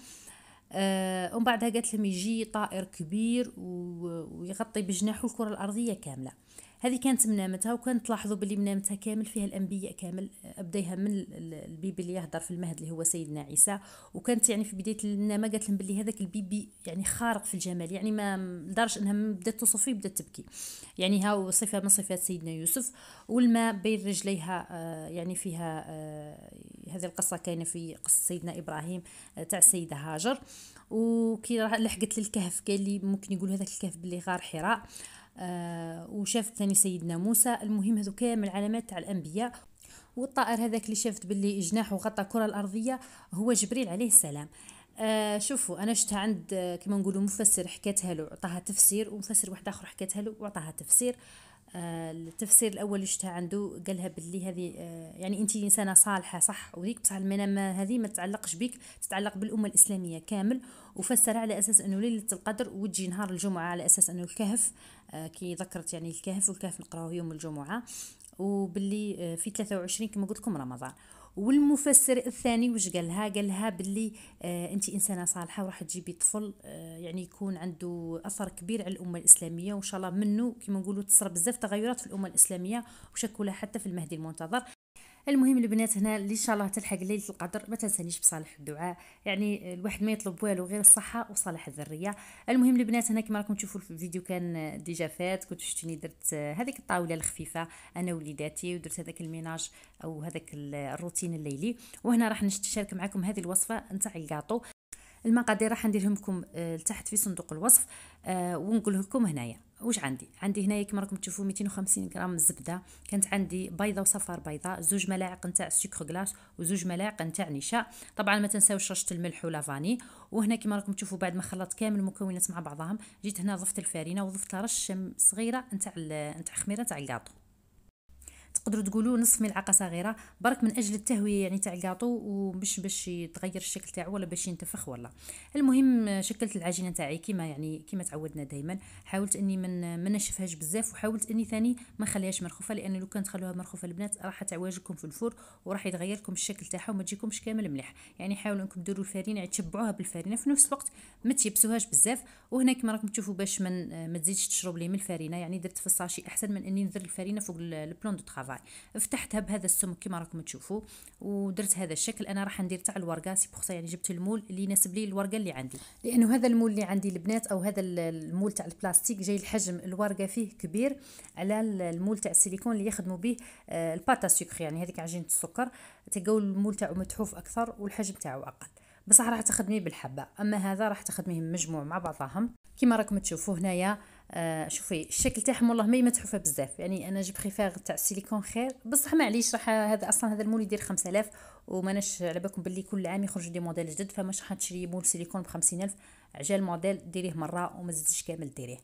آه ومن بعدها قالت لهم يجي طائر كبير ويغطي بجناحه الكرة الأرضية كاملة. هذه كانت منامتها وكانت تلاحظوا باللي منامتها كامل فيها الأنبياء كامل أبديها من البيبي اللي يهضر في المهد اللي هو سيدنا عيسى. وكانت يعني في بداية المنامه قالت لهم باللي هذاك البيبي يعني خارق في الجمال يعني ما لدرجة إنها بدات توصف فيه بدات تبكي. يعني ها صفة من صفات سيدنا يوسف. والماء بين رجليها آه، يعني فيها آه، هذه القصة كاينة في قصة سيدنا إبراهيم آه، تاع السيدة هاجر. وكي لحقت للكهف قال لي ممكن يقول هذاك الكهف باللي غار حراء. آه وشافت ثاني سيدنا موسى. المهم هذو كامل علامات تاع الأنبياء. والطائر هذاك اللي شافت باللي جناحه غطى الكرة الأرضية هو جبريل عليه السلام. آه شوفوا أنا شفتها عند كما نقولوا مفسر حكاتها له عطاها تفسير ومفسر واحد آخر حكاتها له وعطاها تفسير. آه التفسير الأول اللي شفتها عنده قالها باللي هذه آه يعني انت إنسانة صالحة صح؟ وديك بصح المنام هذه ما تتعلقش بك تتعلق بالأمة الإسلامية كامل وفسرها على أساس أنه ليلة القدر وتجي نهار الجمعة على أساس أنه الكهف آه، كي ذكرت يعني الكهف والكهف نقراوه يوم الجمعة. وباللي آه، في 23 كما قلت لكم رمضان. والمفسر الثاني وش قالها؟ قالها باللي آه انت انسانة صالحة وراح تجيبي طفل آه يعني يكون عنده أثر كبير على الأمة الإسلامية وإن شاء الله منه كما نقولوا تصرى بزاف تغيرات في الأمة الإسلامية وشكلها حتى في المهدي المنتظر. المهم البنات هنا اللي إن شاء الله تلحق ليلة القدر ما تنسانيش بصالح الدعاء. يعني الواحد ما يطلب والو غير الصحة وصالح الذرية. المهم البنات هنا كما راكم تشوفوا في الفيديو كان déjà فات كنت شفتوني درت هذيك الطاولة الخفيفة أنا وليداتي ودرت هذاك ال ménage أو هذاك الروتين الليلي. وهنا راح نشارك معكم هذه الوصفة نتاع الكاطو. المقادير راح نديرهم لكم آه، لتحت في صندوق الوصف آه، ونقول لكم هنايا. واش عندي؟ عندي هنايا كما راكم تشوفوا 250 غرام زبدة كانت عندي بيضة وصفار بيضة زوج ملاعق نتاع سكر glace وزوج ملاعق نتاع نشا. طبعا ما تنساوش رشة الملح و la vanille. وهنا كما راكم تشوفوا بعد ما خلطت كامل المكونات مع بعضهم جيت هنا ضفت الفارينة وضفت رشة صغيرة نتاع نتاع خميرة تاع الكاطو تقدروا تقولوا نصف ملعقة صغيرة برك من أجل التهوية يعني تاع الكاطو ومش باش يتغير الشكل تاعو ولا باش ينتفخ ولا المهم شكلت العجينة تاعي كيما يعني كيما تعودنا دائما حاولت إني من ما نشفهاش بزاف وحاولت إني ثاني ما نخليهاش مرخوفة لأن لو كان تخلوها مرخوفة البنات راح تعواجكم في ال four وراح يتغير لكم الشكل تاعها وما تجيكمش كامل مليح. يعني حاولوا إنكم ديروا الفارينه يعني تشبعوها بالفارينه في نفس الوقت ما تيبسوهاش بزاف. وهنا كما راكم تشوفوا باش من ما تزيدش تشرب لي من الفارينه يعني درت في ال sachet أحسن من إني ندير الفارينه فوق ال plan de travail فتحتها بهذا السمك كما راكم تشوفوا ودرت هذا الشكل. أنا راح ندير تاع الورقة. c'est pour يعني جبت ال moule اللي يناسب لي الورقة اللي عندي. لأنه هذا ال moule اللي عندي البنات أو هذا ال moule تاع البلاستيك جاي الحجم الورقة فيه كبير على ال moule تاع السيليكون اللي يخدموا به آه، ال pâte à sucre. يعني هذيك عجينة السكر. تلقاو ال moule تاعو متحوف أكثر والحجم تاعو أقل. بصح راح تخدميه بالحبة. أما هذا راح تخدميه مجموع مع بعضهم كما راكم تشوفوا هنايا آه شوفي الشكل تاعهم والله ما متحوفه بزاف. يعني أنا je préfère تاع السيليكون خير. بصح معليش راح هذا أصلا هذا ال moule يدير 5000 وماناش على بالكم باللي كل عام يخرج des modèles جديد فماش راح تشري moule سيليكون ب 50000 عجال موديل ديريه مرة وما تزيدش كامل ديريه.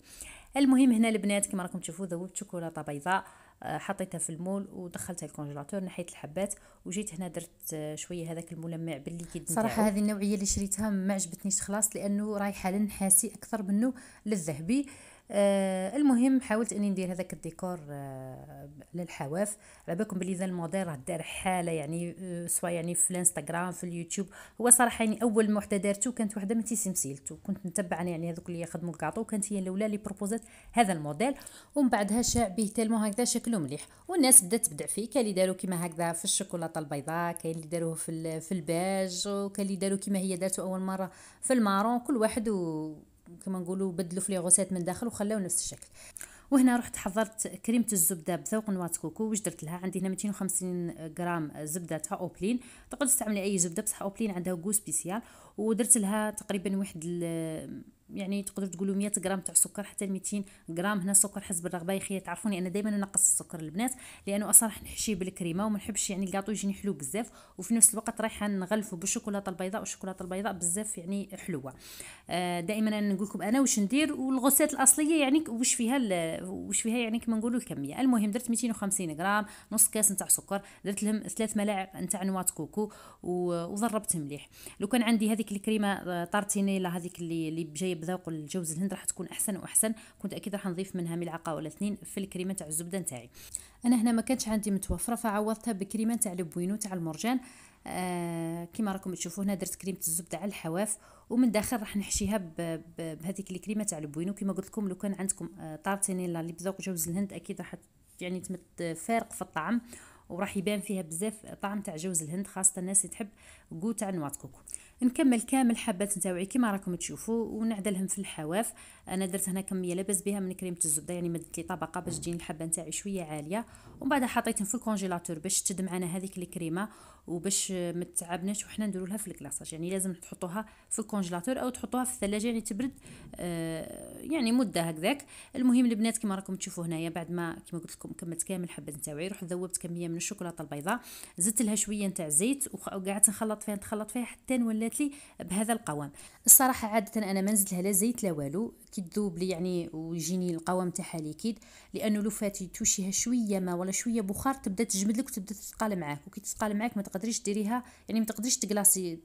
المهم هنا البنات كما راكم تشوفوا ذوبت شوكولاتة بيضاء آه، حطيتها في ال moule ودخلتها ال congélateur نحيت الحبات وجيت هنا درت آه، شوية هذاك الملمع بال liquide صراحة هذه النوعية اللي شريتها ما عجبتنيش خلاص لأنه رايحة للنحاسي أكثر منه للذهبي. آه المهم حاولت إني ندير هذاك الديكور آه للحواف. على بالكم بلي ذا الموديل راه دار حالة يعني آه سواء يعني في الإنستغرام في اليوتيوب. هو صراحة يعني أول وحده دارته كانت وحدة من تيسمسيلت وكنت نتبع يعني هذوك اللي يخدموا الكاطو كانت هي الأولى اللي بروبوزات هذا الموديل. ومن بعدها شاع به tellement هكذا شكله مليح. والناس بدات تبدع فيه. كاين اللي داروا كيما هكذا في الشوكولاتة البيضاء كاين اللي داروه في في الباج وكاين اللي داروا كيما هي دارته أول مرة في ال marron. كل واحد و كما نقولوا بدلوا في les recettes من داخل وخلاو نفس الشكل. وهنا رحت حضرت كريمة الزبدة بذوق noix coco. واش درت لها؟ عندي هنا 250 غرام زبده تاع أوبلين. تقدر تستعملي أي زبدة بصح أوبلين عندها goût spécial ودرت لها تقريبا واحد يعني تقدروا تقولوا 100 غرام تاع السكر حتى 200 غرام. هنا السكر حسب الرغبة يا خيات تعرفوني أنا دائما نقص السكر البنات لأنه أصلا راح نحشيه بالكريمة وما نحبش يعني الكاطو يجيني حلو بزاف وفي نفس الوقت رايحه نغلفه بالشوكولاته البيضاء والشوكولاتة البيضاء بزاف يعني حلوة. آه دائما أنا نقول لكم أنا واش ندير والغوسات الأصلية يعني واش فيها واش فيها يعني كما نقولوا الكمية. المهم درت 250 غرام نص كاس نتاع سكر درت لهم ثلاث ملاعق نتاع نوات كوكو وضربت مليح. لو كان عندي هذيك الكريمة طارتينيلا هذيك اللي اللي جاية بذوق الجوز الهند راح تكون أحسن وأحسن. كنت أكيد راح نضيف منها ملعقة ولا اثنين في الكريمة تاع الزبدة نتاعي. أنا هنا ما كانش عندي متوفرة فعوضتها بكريمة تاع البوينو تاع المرجان. آه كما راكم تشوفوا هنا درت كريمة الزبدة على الحواف ومن داخل راح نحشيها بهذيك الكريمة تاع البوينو. كما قلت لكم لو كان عندكم آه طارتينيلا اللي بذوق جوز الهند أكيد راح يعني تمت فارق في الطعم وراح يبان فيها بزاف طعم تاع جوز الهند خاصة الناس اللي تحب goût تاع noix coco. نكمل كامل حبات نتاوعي كما راكم تشوفوا ونعدلهم في الحواف. أنا درت هنا كميه لاباس بها من كريمة الزبدة يعني مدت لي طبقة باش تجيني الحبة نتاعي شوية عالية. ومن بعد حطيتهم في ال congélateur باش تشد معنا هذيك الكريمة. وباش ما تتعبناش وحنا نديروا لها في ال glaçage يعني لازم تحطوها في ال congélateur أو تحطوها في الثلاجة يعني تبرد آه يعني مدة هكذاك. المهم البنات كما راكم تشوفوا هنايا بعد ما كما قلت لكم كملت كامل حبات نتاوعي رحت ذوبت كمية من الشوكولاتة البيضاء زدت لها شوية نتاع زيت وقعدت نخلط فيها نتخلط فيها حتى ولات لي بهذا القوام. الصراحة عادة أنا ما نزلت لها لا زيت لا والو. كي تذوب لي يعني ويجيني القوام تاعها ليكيد لأنه لو فاتي توشيها شوية ما ولا شوية بخار تبدا تجمد لك وتبدا تثقل معاك وكي تثقل معاك ما تقدريش ديريها يعني ما تقدريش تقلاصي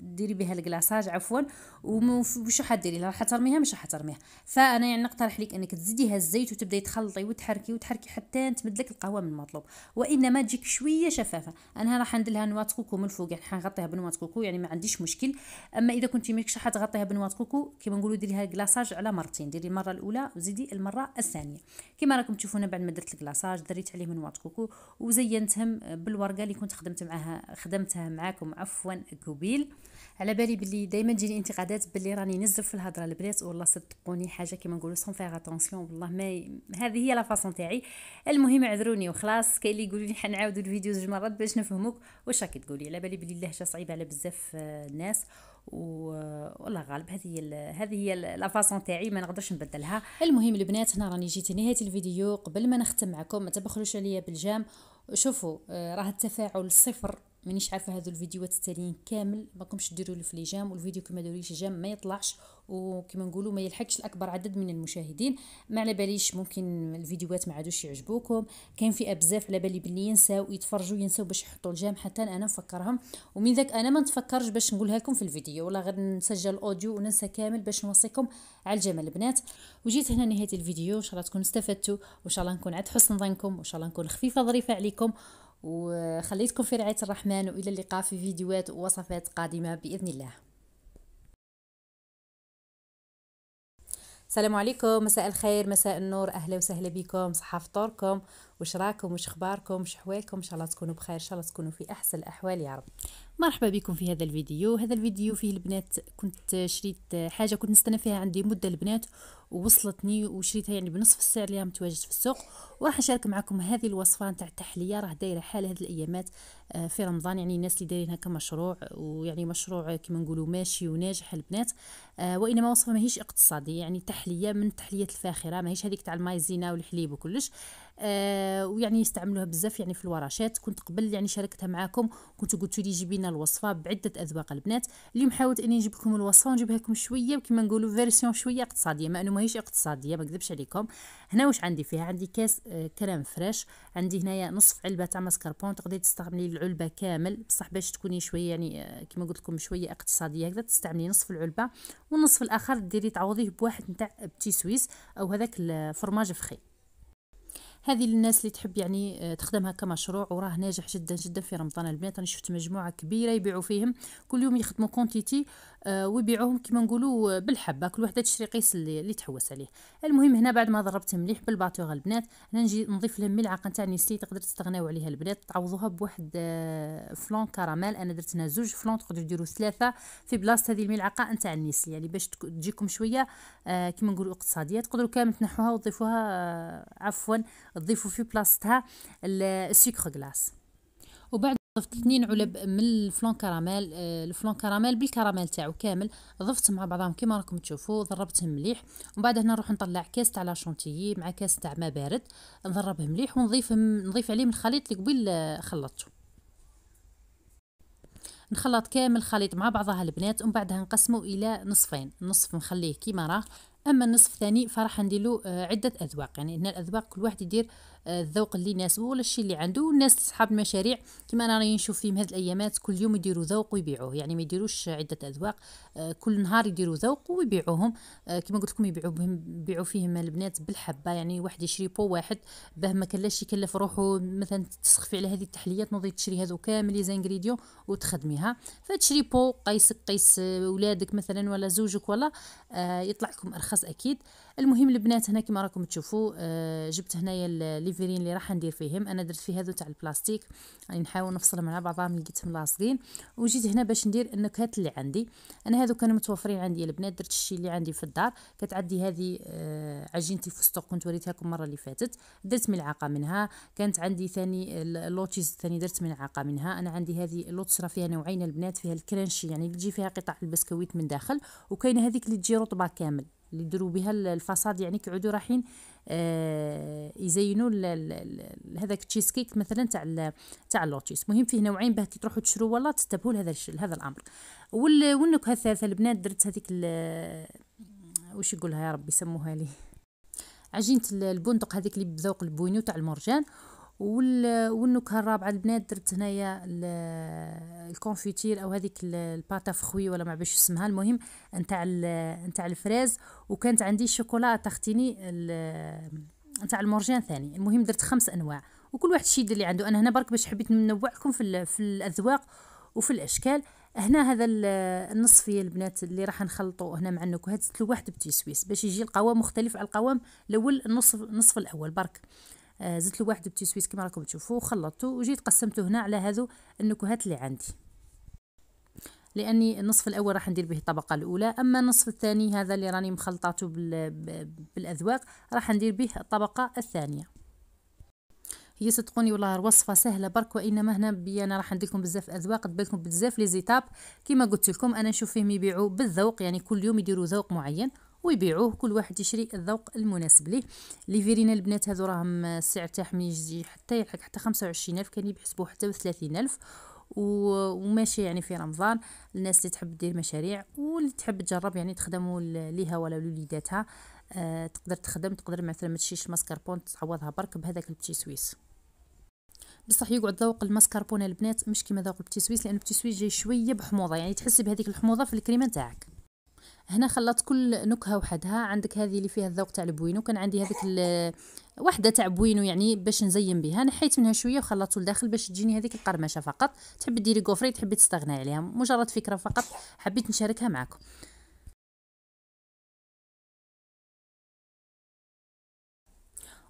ديري بها الكلاصاج عفوا وش راح ديري راح ترميها مش راح ترميها. فأنا يعني نقترح لك أنك تزيديها الزيت وتبداي تخلطي وتحركي وتحركي حتى تمد لك القوام المطلوب. وإنما تجيك شوية شفافة. أنا راح ندير لها noix de coco من الفوق يعني حنغطيها ب noix de coco يعني ما عنديش مشكل. أما إذا كنتي ماكش حتغطيها ب noix de coco كيما نقولوا ديريها glaçage على مرتين. ديري المرة الأولى وزيدي المرة الثانية. كما راكم تشوفون بعد ما درت ال glaçage دريت عليهم noix de coco وزينتهم بالورقة اللي كنت خدمت معاها خدمتها معاكم. عفوا قبيل على بالي بلي دائما تجيني انتقادات بلي راني نزل في الهضرة البنات والله صدقوني حاجة كيما نقولوا sans faire attention والله ما هذه هي la façon تاعي. المهم اعذروني وخلاص. كاين اللي يقولوا لي حنعاودوا الفيديو زوج مرات باش نفهموك. واش راكي تقولي؟ على بالي بلي اللهجة صعيبة على بزاف الناس والله غالب هذه هي هذه هي la façon تاعي ما نقدرش نبدلها. المهم البنات هنا راني جيت نهاية الفيديو قبل ما نختم معكم ما تبخلوش عليا بال j'aime. شوفوا راه التفاعل صفر. مانيش عارفة هذو الفيديوهات التاليين كامل ماكمش ديروا لي في j'aime والفيديو كما ديروليش j'aime ما يطلعش وكما نقولوا ما يلحقش الأكبر عدد من المشاهدين. ما على باليش ممكن الفيديوهات ما عادوش يعجبوكم. كاين فئه بزاف على بالي بلي ينساو يتفرجوا ينساو باش يحطوا ال j'aime حتى أنا نفكرهم. ومن ذاك أنا ما نتفكرش باش نقولها لكم في الفيديو ولا غير نسجل audio وننسى كامل باش نوصيكم على الجام ال البنات. وجيت هنا نهاية الفيديو إن شاء الله تكونوا استفدتوا وإن شاء الله نكون عند حسن ظنكم وإن شاء الله نكون خفيفة ظريفة عليكم. وخليتكم في رعاية الرحمن وإلى اللقاء في فيديوهات ووصفات قادمة بإذن الله. السلام عليكم مساء الخير مساء النور أهلا وسهلا بكم صحة فطوركم وش راكم وش أخباركم وش حوالكم إن شاء الله تكونوا بخير إن شاء الله تكونوا في أحسن الأحوال يا رب. مرحبا بكم في هذا الفيديو. هذا الفيديو فيه البنات كنت شريت حاجة كنت نستنى فيها عندي مدة البنات ووصلتني وشريتها يعني بنصف السعر اللي متواجد في السوق. وراح نشارك معكم هذه الوصفة نتاع التحلية. راه دايرة حال هذه الأيامات آه، في رمضان. يعني الناس اللي دايرينها كمشروع ويعني مشروع كما نقولوا ماشي وناجح البنات. آه، وإنما وصفة ماهيش اقتصادية. يعني تحليه من التحليات الفاخرة ماهيش هذيك تاع المايزينا والحليب وكلش. آه ويعني يستعملوها بزاف يعني في الورشات. كنت قبل يعني شاركتها معاكم كنت قلت لي جيبي لنا الوصفة بعدة أذواق البنات. اليوم حاولت إني نجيب لكم الوصفة ونجيبها لكم شوية كما نقولوا فيرسيون شوية اقتصادية ما انه ماهيش اقتصادية ما نكذبش عليكم. هنا واش عندي فيها؟ عندي كاس آه crème fraîche. عندي هنايا نصف علبة تاع ماسكاربون تقدري تستعملي العلبة كامل. بصح باش تكوني شوية يعني آه كما قلت لكم شوية اقتصادية هكذا تستعملي نصف العلبة. والنصف الآخر ديري تعوضيه بواحد نتاع petit suisse أو هذاك ال fromage frais هذه للناس اللي تحب يعني آه، تخدمها كمشروع وراه ناجح جدا جدا في رمضان البنات. أنا شفت مجموعة كبيرة يبيعوا فيهم. كل يوم يخدموا quantité ويبيعوهم كما نقولوا بالحبة كل وحده تشري قيس اللي, اللي تحوس عليه. المهم هنا بعد ما ضربت مليح بالباتوغ البنات هنا نجي نضيف لهم ملعقة تاع نيسلي تقدر تستغناو عليها البنات. تعوضوها بواحد آه، فلون كراميل. أنا درت هنا زوج فلون تقدروا ديروا ثلاثة في بلاصة هذه الملعقة نتاع النيسلي يعني باش تجيكم شوية كما نقولوا اقتصادية. تقدروا كامل تنحوها وتضيفوها عفوا تضيفوا في بلاصتها السكر غلاس. وبعد ضفت اثنين علب من الفلون كراميل آه، الفلون كراميل بالكراميل تاعو كامل ضفت مع بعضهم كما راكم تشوفوا ضربتهم مليح ومن بعد هنا نروح نطلع كاس تاع لاشونتيي مع كاس تاع ما بارد نضربه مليح ونضيف نضيف عليه من الخليط اللي قبيل آه، خلطته. نخلط كامل الخليط مع بعضها البنات ومن بعدها نقسمه إلى نصفين نصف نخليه كيما راه أما النصف الثاني فراح نديرو آه، عدة أذواق يعني هنا الأذواق كل واحد يدير الذوق اللي يناسبه ولا الشيء اللي عنده والناس اصحاب المشاريع كما أنا راني نشوف فيهم هذه الأيامات كل يوم يديروا ذوق ويبيعوه. يعني ما يديروش عدة أذواق آه، كل نهار يديروا ذوق ويبيعوهم. آه، كما قلت لكم يبيعوا يبيعوا فيهم البنات بالحبة يعني واحد يشري pot واحد باه ما كلاش يكلف روحه مثلا تسخفي على هذه التحليات تنوضي تشري هذو كامل les ingrédients وتخدميها. فتشري pot قيسك قيس ولادك مثلا ولا زوجك ولا آه، يطلع لكم أرخص أكيد. المهم البنات هنا كما راكم تشوفوا جبت هنايا الليفيرين اللي راح ندير فيهم. أنا درت في هذو تاع البلاستيك. يعني نحاول نفصلهم مع بعضهم لقيتهم لاصقين. وجيت هنا باش ندير النكهات اللي عندي. أنا هذو كانوا متوفرين عندي البنات. درت الشيء اللي عندي في الدار. كتعدي هذه آه عجينه الفستق كنت وريتها لكم المرة اللي فاتت. درت ملعقة منها. كانت عندي ثاني اللوتشيز ثاني درت ملعقة منها. أنا عندي هذه اللوتس راه فيها نوعين البنات. فيها ال crunchy يعني تجي فيها قطع البسكويت من داخل. وكاينة هذيك اللي تجي رطبة كامل. اللي يديروا بها ال façade يعني كيعودوا رايحين آه يزينوا هذاك التشيز كيك مثلا تاع تاع اللوتشيس مهم فيه نوعين باه كي تروحوا تشرو والله تنتبهوا لهذا هذا الأمر. والنكهة الثالثة البنات درت هذيك واش يقولها يا ربي سموها لي. عجينة البندق هذيك اللي بذوق ال Bueno تاع المرجان والنكهه الرابعه البنات درت هنايا ال confiture أو هذيك ال pâte à fruits ولا ما باش اسمها المهم نتاع نتاع ال fraise وكانت عندي chocolat tartiner نتاع المرجان ثاني المهم درت خمس أنواع وكل واحد الشيء اللي عنده. أنا هنا برك باش حبيت ننوع لكم في في الأذواق وفي الأشكال. هنا هذا النصفية البنات اللي راح نخلطوا هنا مع النكهات زدت له واحد بتي سويس باش يجي القوام مختلف على القوام. الأول النصف النصف الأول برك. زدت له واحد بتي سويس كما راكم تشوفوا وخلطته وجيت قسمته هنا على هذو النكهات اللي عندي. لأني النصف الأول راح ندير به الطبقة الأولى أما النصف الثاني هذا اللي راني مخلطاته بالأذواق راح ندير به الطبقة الثانية. هي صدقوني والله وصفه سهلة برك وإنما هنا بي أنا راح ندير لكم بزاف أذواق تبان بزاف لي زيتاب. كما قلت لكم أنا نشوف فيهم يبيعوا بالذوق يعني كل يوم يديروا ذوق معين. ويبيعوه كل واحد يشري الذوق المناسب ليه. لي فيرينا البنات هذو راهم السعر تاعهم يجي حتى يلحق حتى خمسة وعشرين ألف كان يحسبوه حتى بثلاثين ألف. وماشي يعني في رمضان. الناس اللي تحب دير مشاريع واللي تحب تجرب يعني تخدموا ليها ولا لوليداتها آه تقدر تخدم تقدر مثلا ما تشيش ماسكاربون تعوضها برك بهذاك ال petit suisse. بصح يقعد ذوق الماسكاربون البنات مش كيما ذوق ال petit suisse لأن ال petit suisse جاي شوية بحموضة يعني تحسي بهذيك الحموضة في الكريمة تاعك. هنا خلطت كل نكهة وحدها. عندك هذه اللي فيها الذوق تاع ال Bueno. كان عندي هذيك وحدة تاع Bueno يعني باش نزين بها. نحيت منها شوية وخلطته لداخل باش تجيني هذيك القرمشة فقط. تحبي ديري gaufrette تحبي تستغني عليها. مجرد فكرة فقط. حبيت نشاركها معكم.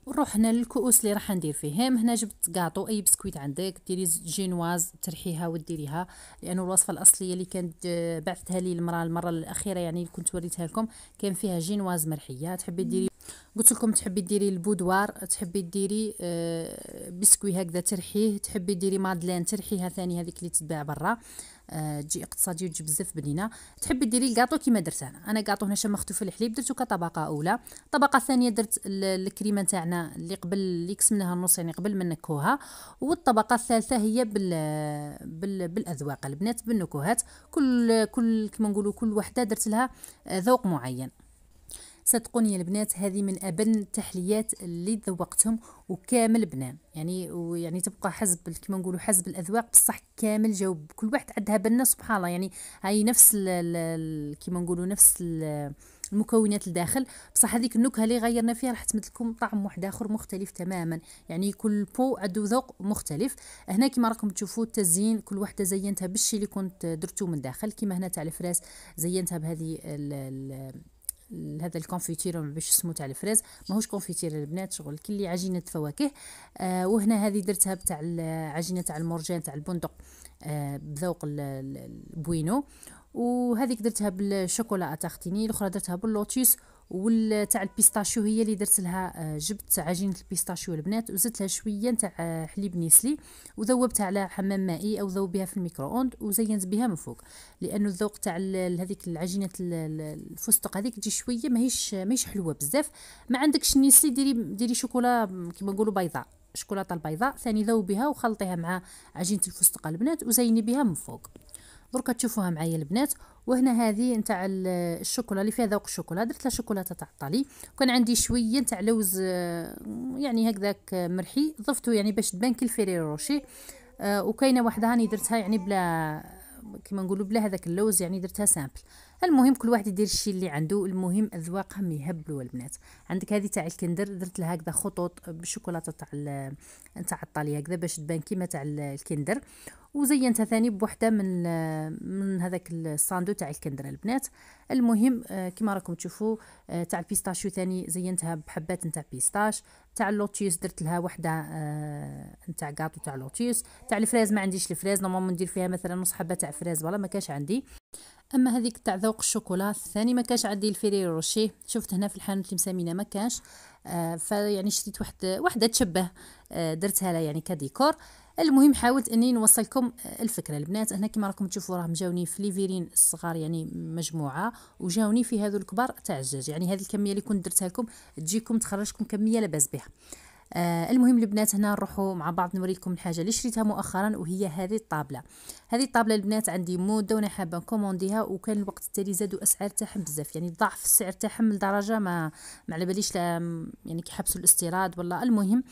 ونروح هنا للكؤوس اللي راح ندير فيهم هنا جبت كاطو أي بسكويت عندك ديري جينواز ترحيها وديريها لأنه الوصفة الأصلية اللي كانت آه، بعثتها لي المراه المرة الأخيرة يعني كنت وريتها لكم كان فيها جينواز مرحية. تحبي ديري قلت لكم تحبي ديري ال boudoir تحبي ديري آه، بسكوي هكذا ترحيه تحبي ديري madeleine ترحيها ثاني هذيك اللي تتباع برا. تجي اقتصاديه وتجي بزاف بنينة. تحبي ديري الكاطو كيما درت أنا. أنا كاطو هنا شمختو في الحليب درتو كطبقة أولى. طبقة ثانية درت الكريمة تاعنا اللي قبل اللي قسمناها النص يعني قبل ما نكوها. والطبقة الثالثة هي بال, بال بالأذواق. البنات بالنكهات كل كل كما نقولوا كل وحدة درت لها ذوق معين. صدقوني يا البنات هذه من أبن التحليات اللي ذوقتهم وكامل بنان. يعني ويعني تبقى حسب كما نقولوا حسب الأذواق بصح كامل جاوب كل واحد عندها بنة سبحان الله. يعني هاي نفس كما نقولوا نفس المكونات الداخل. بصح هذيك النكهة اللي غيرنا فيها راح تمد لكم طعم واحد آخر مختلف تماما. يعني كل pot عنده ذوق مختلف. هنا كما راكم تشوفوا التزيين كل وحده زينتها بالشي اللي كنت درتو من داخل. كما هنا تاع ال fraise زينتها بهذه هذا ال confiture باش اسمه تاع ال fraise ماهوش confiture البنات شغل كلي عجينة فواكه. آه وهنا هذه درتها تاع العجينه تاع المرجان تاع البندق آه بذوق ال Bueno. وهذيك درتها بال chocolat à tartiner الأخرى درتها باللوتيس. والتاع ال pistachio هي اللي درت لها آه، جبت عجينة ال pistachio البنات وزدت لها شوية تاع آه، حليب Nestlé وذوبتها على حمام مائي أو ذوبيها في ال micro-ondes وزينت بها من فوق. لأنه الذوق تاع هذيك العجينة الفستق هذيك تجي شوية ماهيش ماهيش حلوة بزاف. ما عندكش Nestlé ديري ديري شوكولا كيما نقولوا بيضاء شوكولاتة البيضاء ثاني ذوبيها وخلطيها مع عجينة الفستق البنات وزيني بها من فوق. دركا تشوفوها معايا البنات. وهنا هذه نتاع الشوكولا اللي فيها ذوق الشوكولا. درت لها شوكولاتة تاع الطالي. كان عندي شوية نتاع لوز يعني هكذاك مرحي. ضفته يعني باش تبان كي ال Ferrero Rocher. آه، وكاينة واحدة هاني درتها يعني بلا كما نقولوا بلا هذاك اللوز يعني درتها simple. المهم كل واحد يدير الشيء اللي عنده المهم أذواقهم يهبلوا البنات. عندك هذه تاع ال Kinder درت لها هكذا خطوط بالشوكولاته تاع تاع الطالية هكذا باش تبان كيما تاع ال Kinder. وزينتها ثاني بوحدة من من هذاك الصاندو تاع ال Kinder البنات. المهم آه، كما راكم تشوفوا آه، تاع ال pistachio ثاني زينتها بحبات نتاع pistache. تاع اللوتيوس درت لها وحدة آه، نتاع كاطو تاع اللوتيوس تاع ال fraise ما عنديش ال fraise normalement ندير فيها مثلا نص حبة تاع fraise ولا ما كاش عندي. أما هذيك تاع ذوق الشوكولا الثاني ما كانش عندي ال Ferrero Rocher. شفت هنا في الحانوت اللي مسامينه ما كانش. آه فيعني شريت واحد وحده تشبه آه درتها لها يعني كديكور. المهم حاولت إني نوصلكم آه، الفكرة. البنات هنا كما راكم تشوفوا راهم جاوني في les verrines الصغار يعني مجموعة وجاوني في هذو الكبار تاع الجاج يعني هذه الكمية اللي كنت درتها لكم تجيكم تخرجكم كمية لاباس بها. آه المهم البنات هنا نروحوا مع بعض نوريكم الحاجة اللي شريتها مؤخرا وهي هذه الطابلة. هذه الطابلة البنات عندي مده وأنا حابة نكومونديها وكان الوقت التالي زادوا أسعار تاعهم بزاف. يعني ضعف السعر تاعهم لدرجة ما ما على باليش يعني كيحبسوا الاستيراد ولا. المهم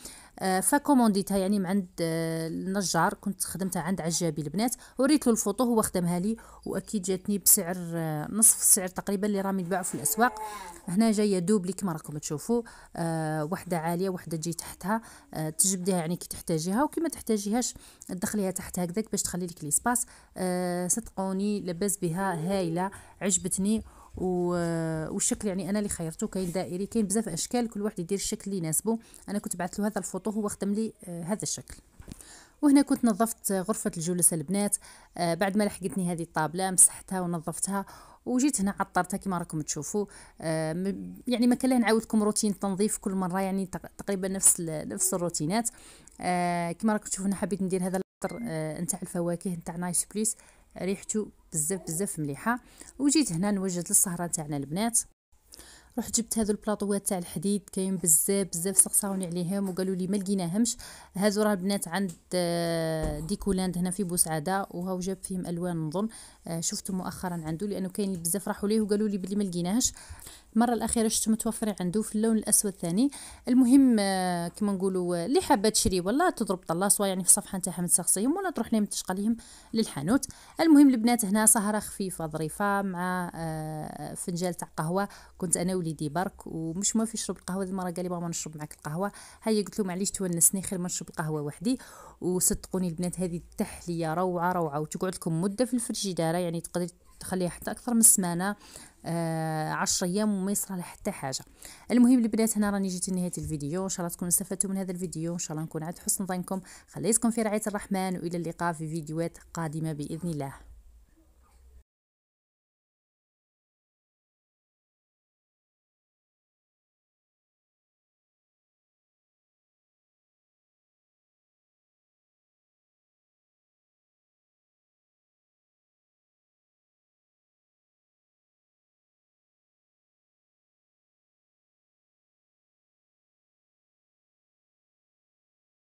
فكومونديتها يعني من عند آه النجار. كنت خدمتها عند عجابي البنات وريت له الفوطو هو خدمها لي وأكيد جاتني بسعر آه نصف السعر تقريبا اللي راهم يتباعوا في الأسواق. هنا جاية دوبلي كما راكم تشوفوا آه وحدة عالية وحدة تجي تحتها آه تجبديها يعني كي تحتاجيها وكي ما تحتاجيهاش تدخليها تحت هكذاك باش تخلي لك ليسباس آه صدقوني لباس بها هايلة عجبتني. والشكل يعني أنا اللي خيرته كاين دائري كاين بزاف أشكال كل واحد يدير الشكل اللي يناسبه أنا كنت بعثت له هذا الفوطو هو خدم لي آه هذا الشكل. وهنا كنت نظفت غرفة الجلوس البنات آه بعد ما لحقتني هذه الطابلة مسحتها ونظفتها وجيت هنا عطرتها كما راكم تشوفوا. آه يعني ما كان نعاود لكم روتين تنظيف كل مرة يعني تقريبا نفس نفس الروتينات. آه كما راكم تشوفوا هنا حبيت ندير هذا العطر آه نتاع الفواكه نتاع نايس بليس. ريحته بزاف بزاف مليحة. وجيت هنا نوجد للسهره تاعنا البنات. رحت جبت هذو البلاطوات تاع الحديد كاين بزاف بزاف سقساوني عليهم وقالوا لي ما لقيناهمش. هذو راه البنات عند آه، Decoland هنا في بوسعادة وهاو جاب فيهم ألوان نظن. آه، شفتهم مؤخرا عنده لأنه كاين بزاف راحوا ليه وقالوا لي بلي ما لقيناهش. المرة الأخيرة شفتو متوفرين عنده في اللون الأسود الثاني المهم آه، كما نقولوا اللي حابة تشري ولا تضرب طلا سواء يعني في الصفحه نتاعها تسقسيهم ولا تروح لهم تشقى لهم للحانوت. المهم البنات هنا سهرة خفيفة ظريفة مع آه، فنجان تاع قهوة. كنت أنا وليدي برك ومش موافي يشرب القهوة دي المره قال لي ماما نشرب معك القهوة. هيا قلت له معليش تونسني خير ما نشرب القهوة وحدي. وصدقوني البنات هذه التحلية روعة روعة وتقعد لكم مدة في الفريجيدارة يعني تقدري تخليها حتى أكثر من سمانه آه عشر أيام وما يصرى لها حتى حاجة. المهم البنات هنا راني جيت لنهاية الفيديو. إن شاء الله تكونوا استفدتوا من هذا الفيديو. إن شاء الله نكون عند حسن ظنكم. خليتكم في رعاية الرحمن وإلى اللقاء في فيديوهات قادمة بإذن الله.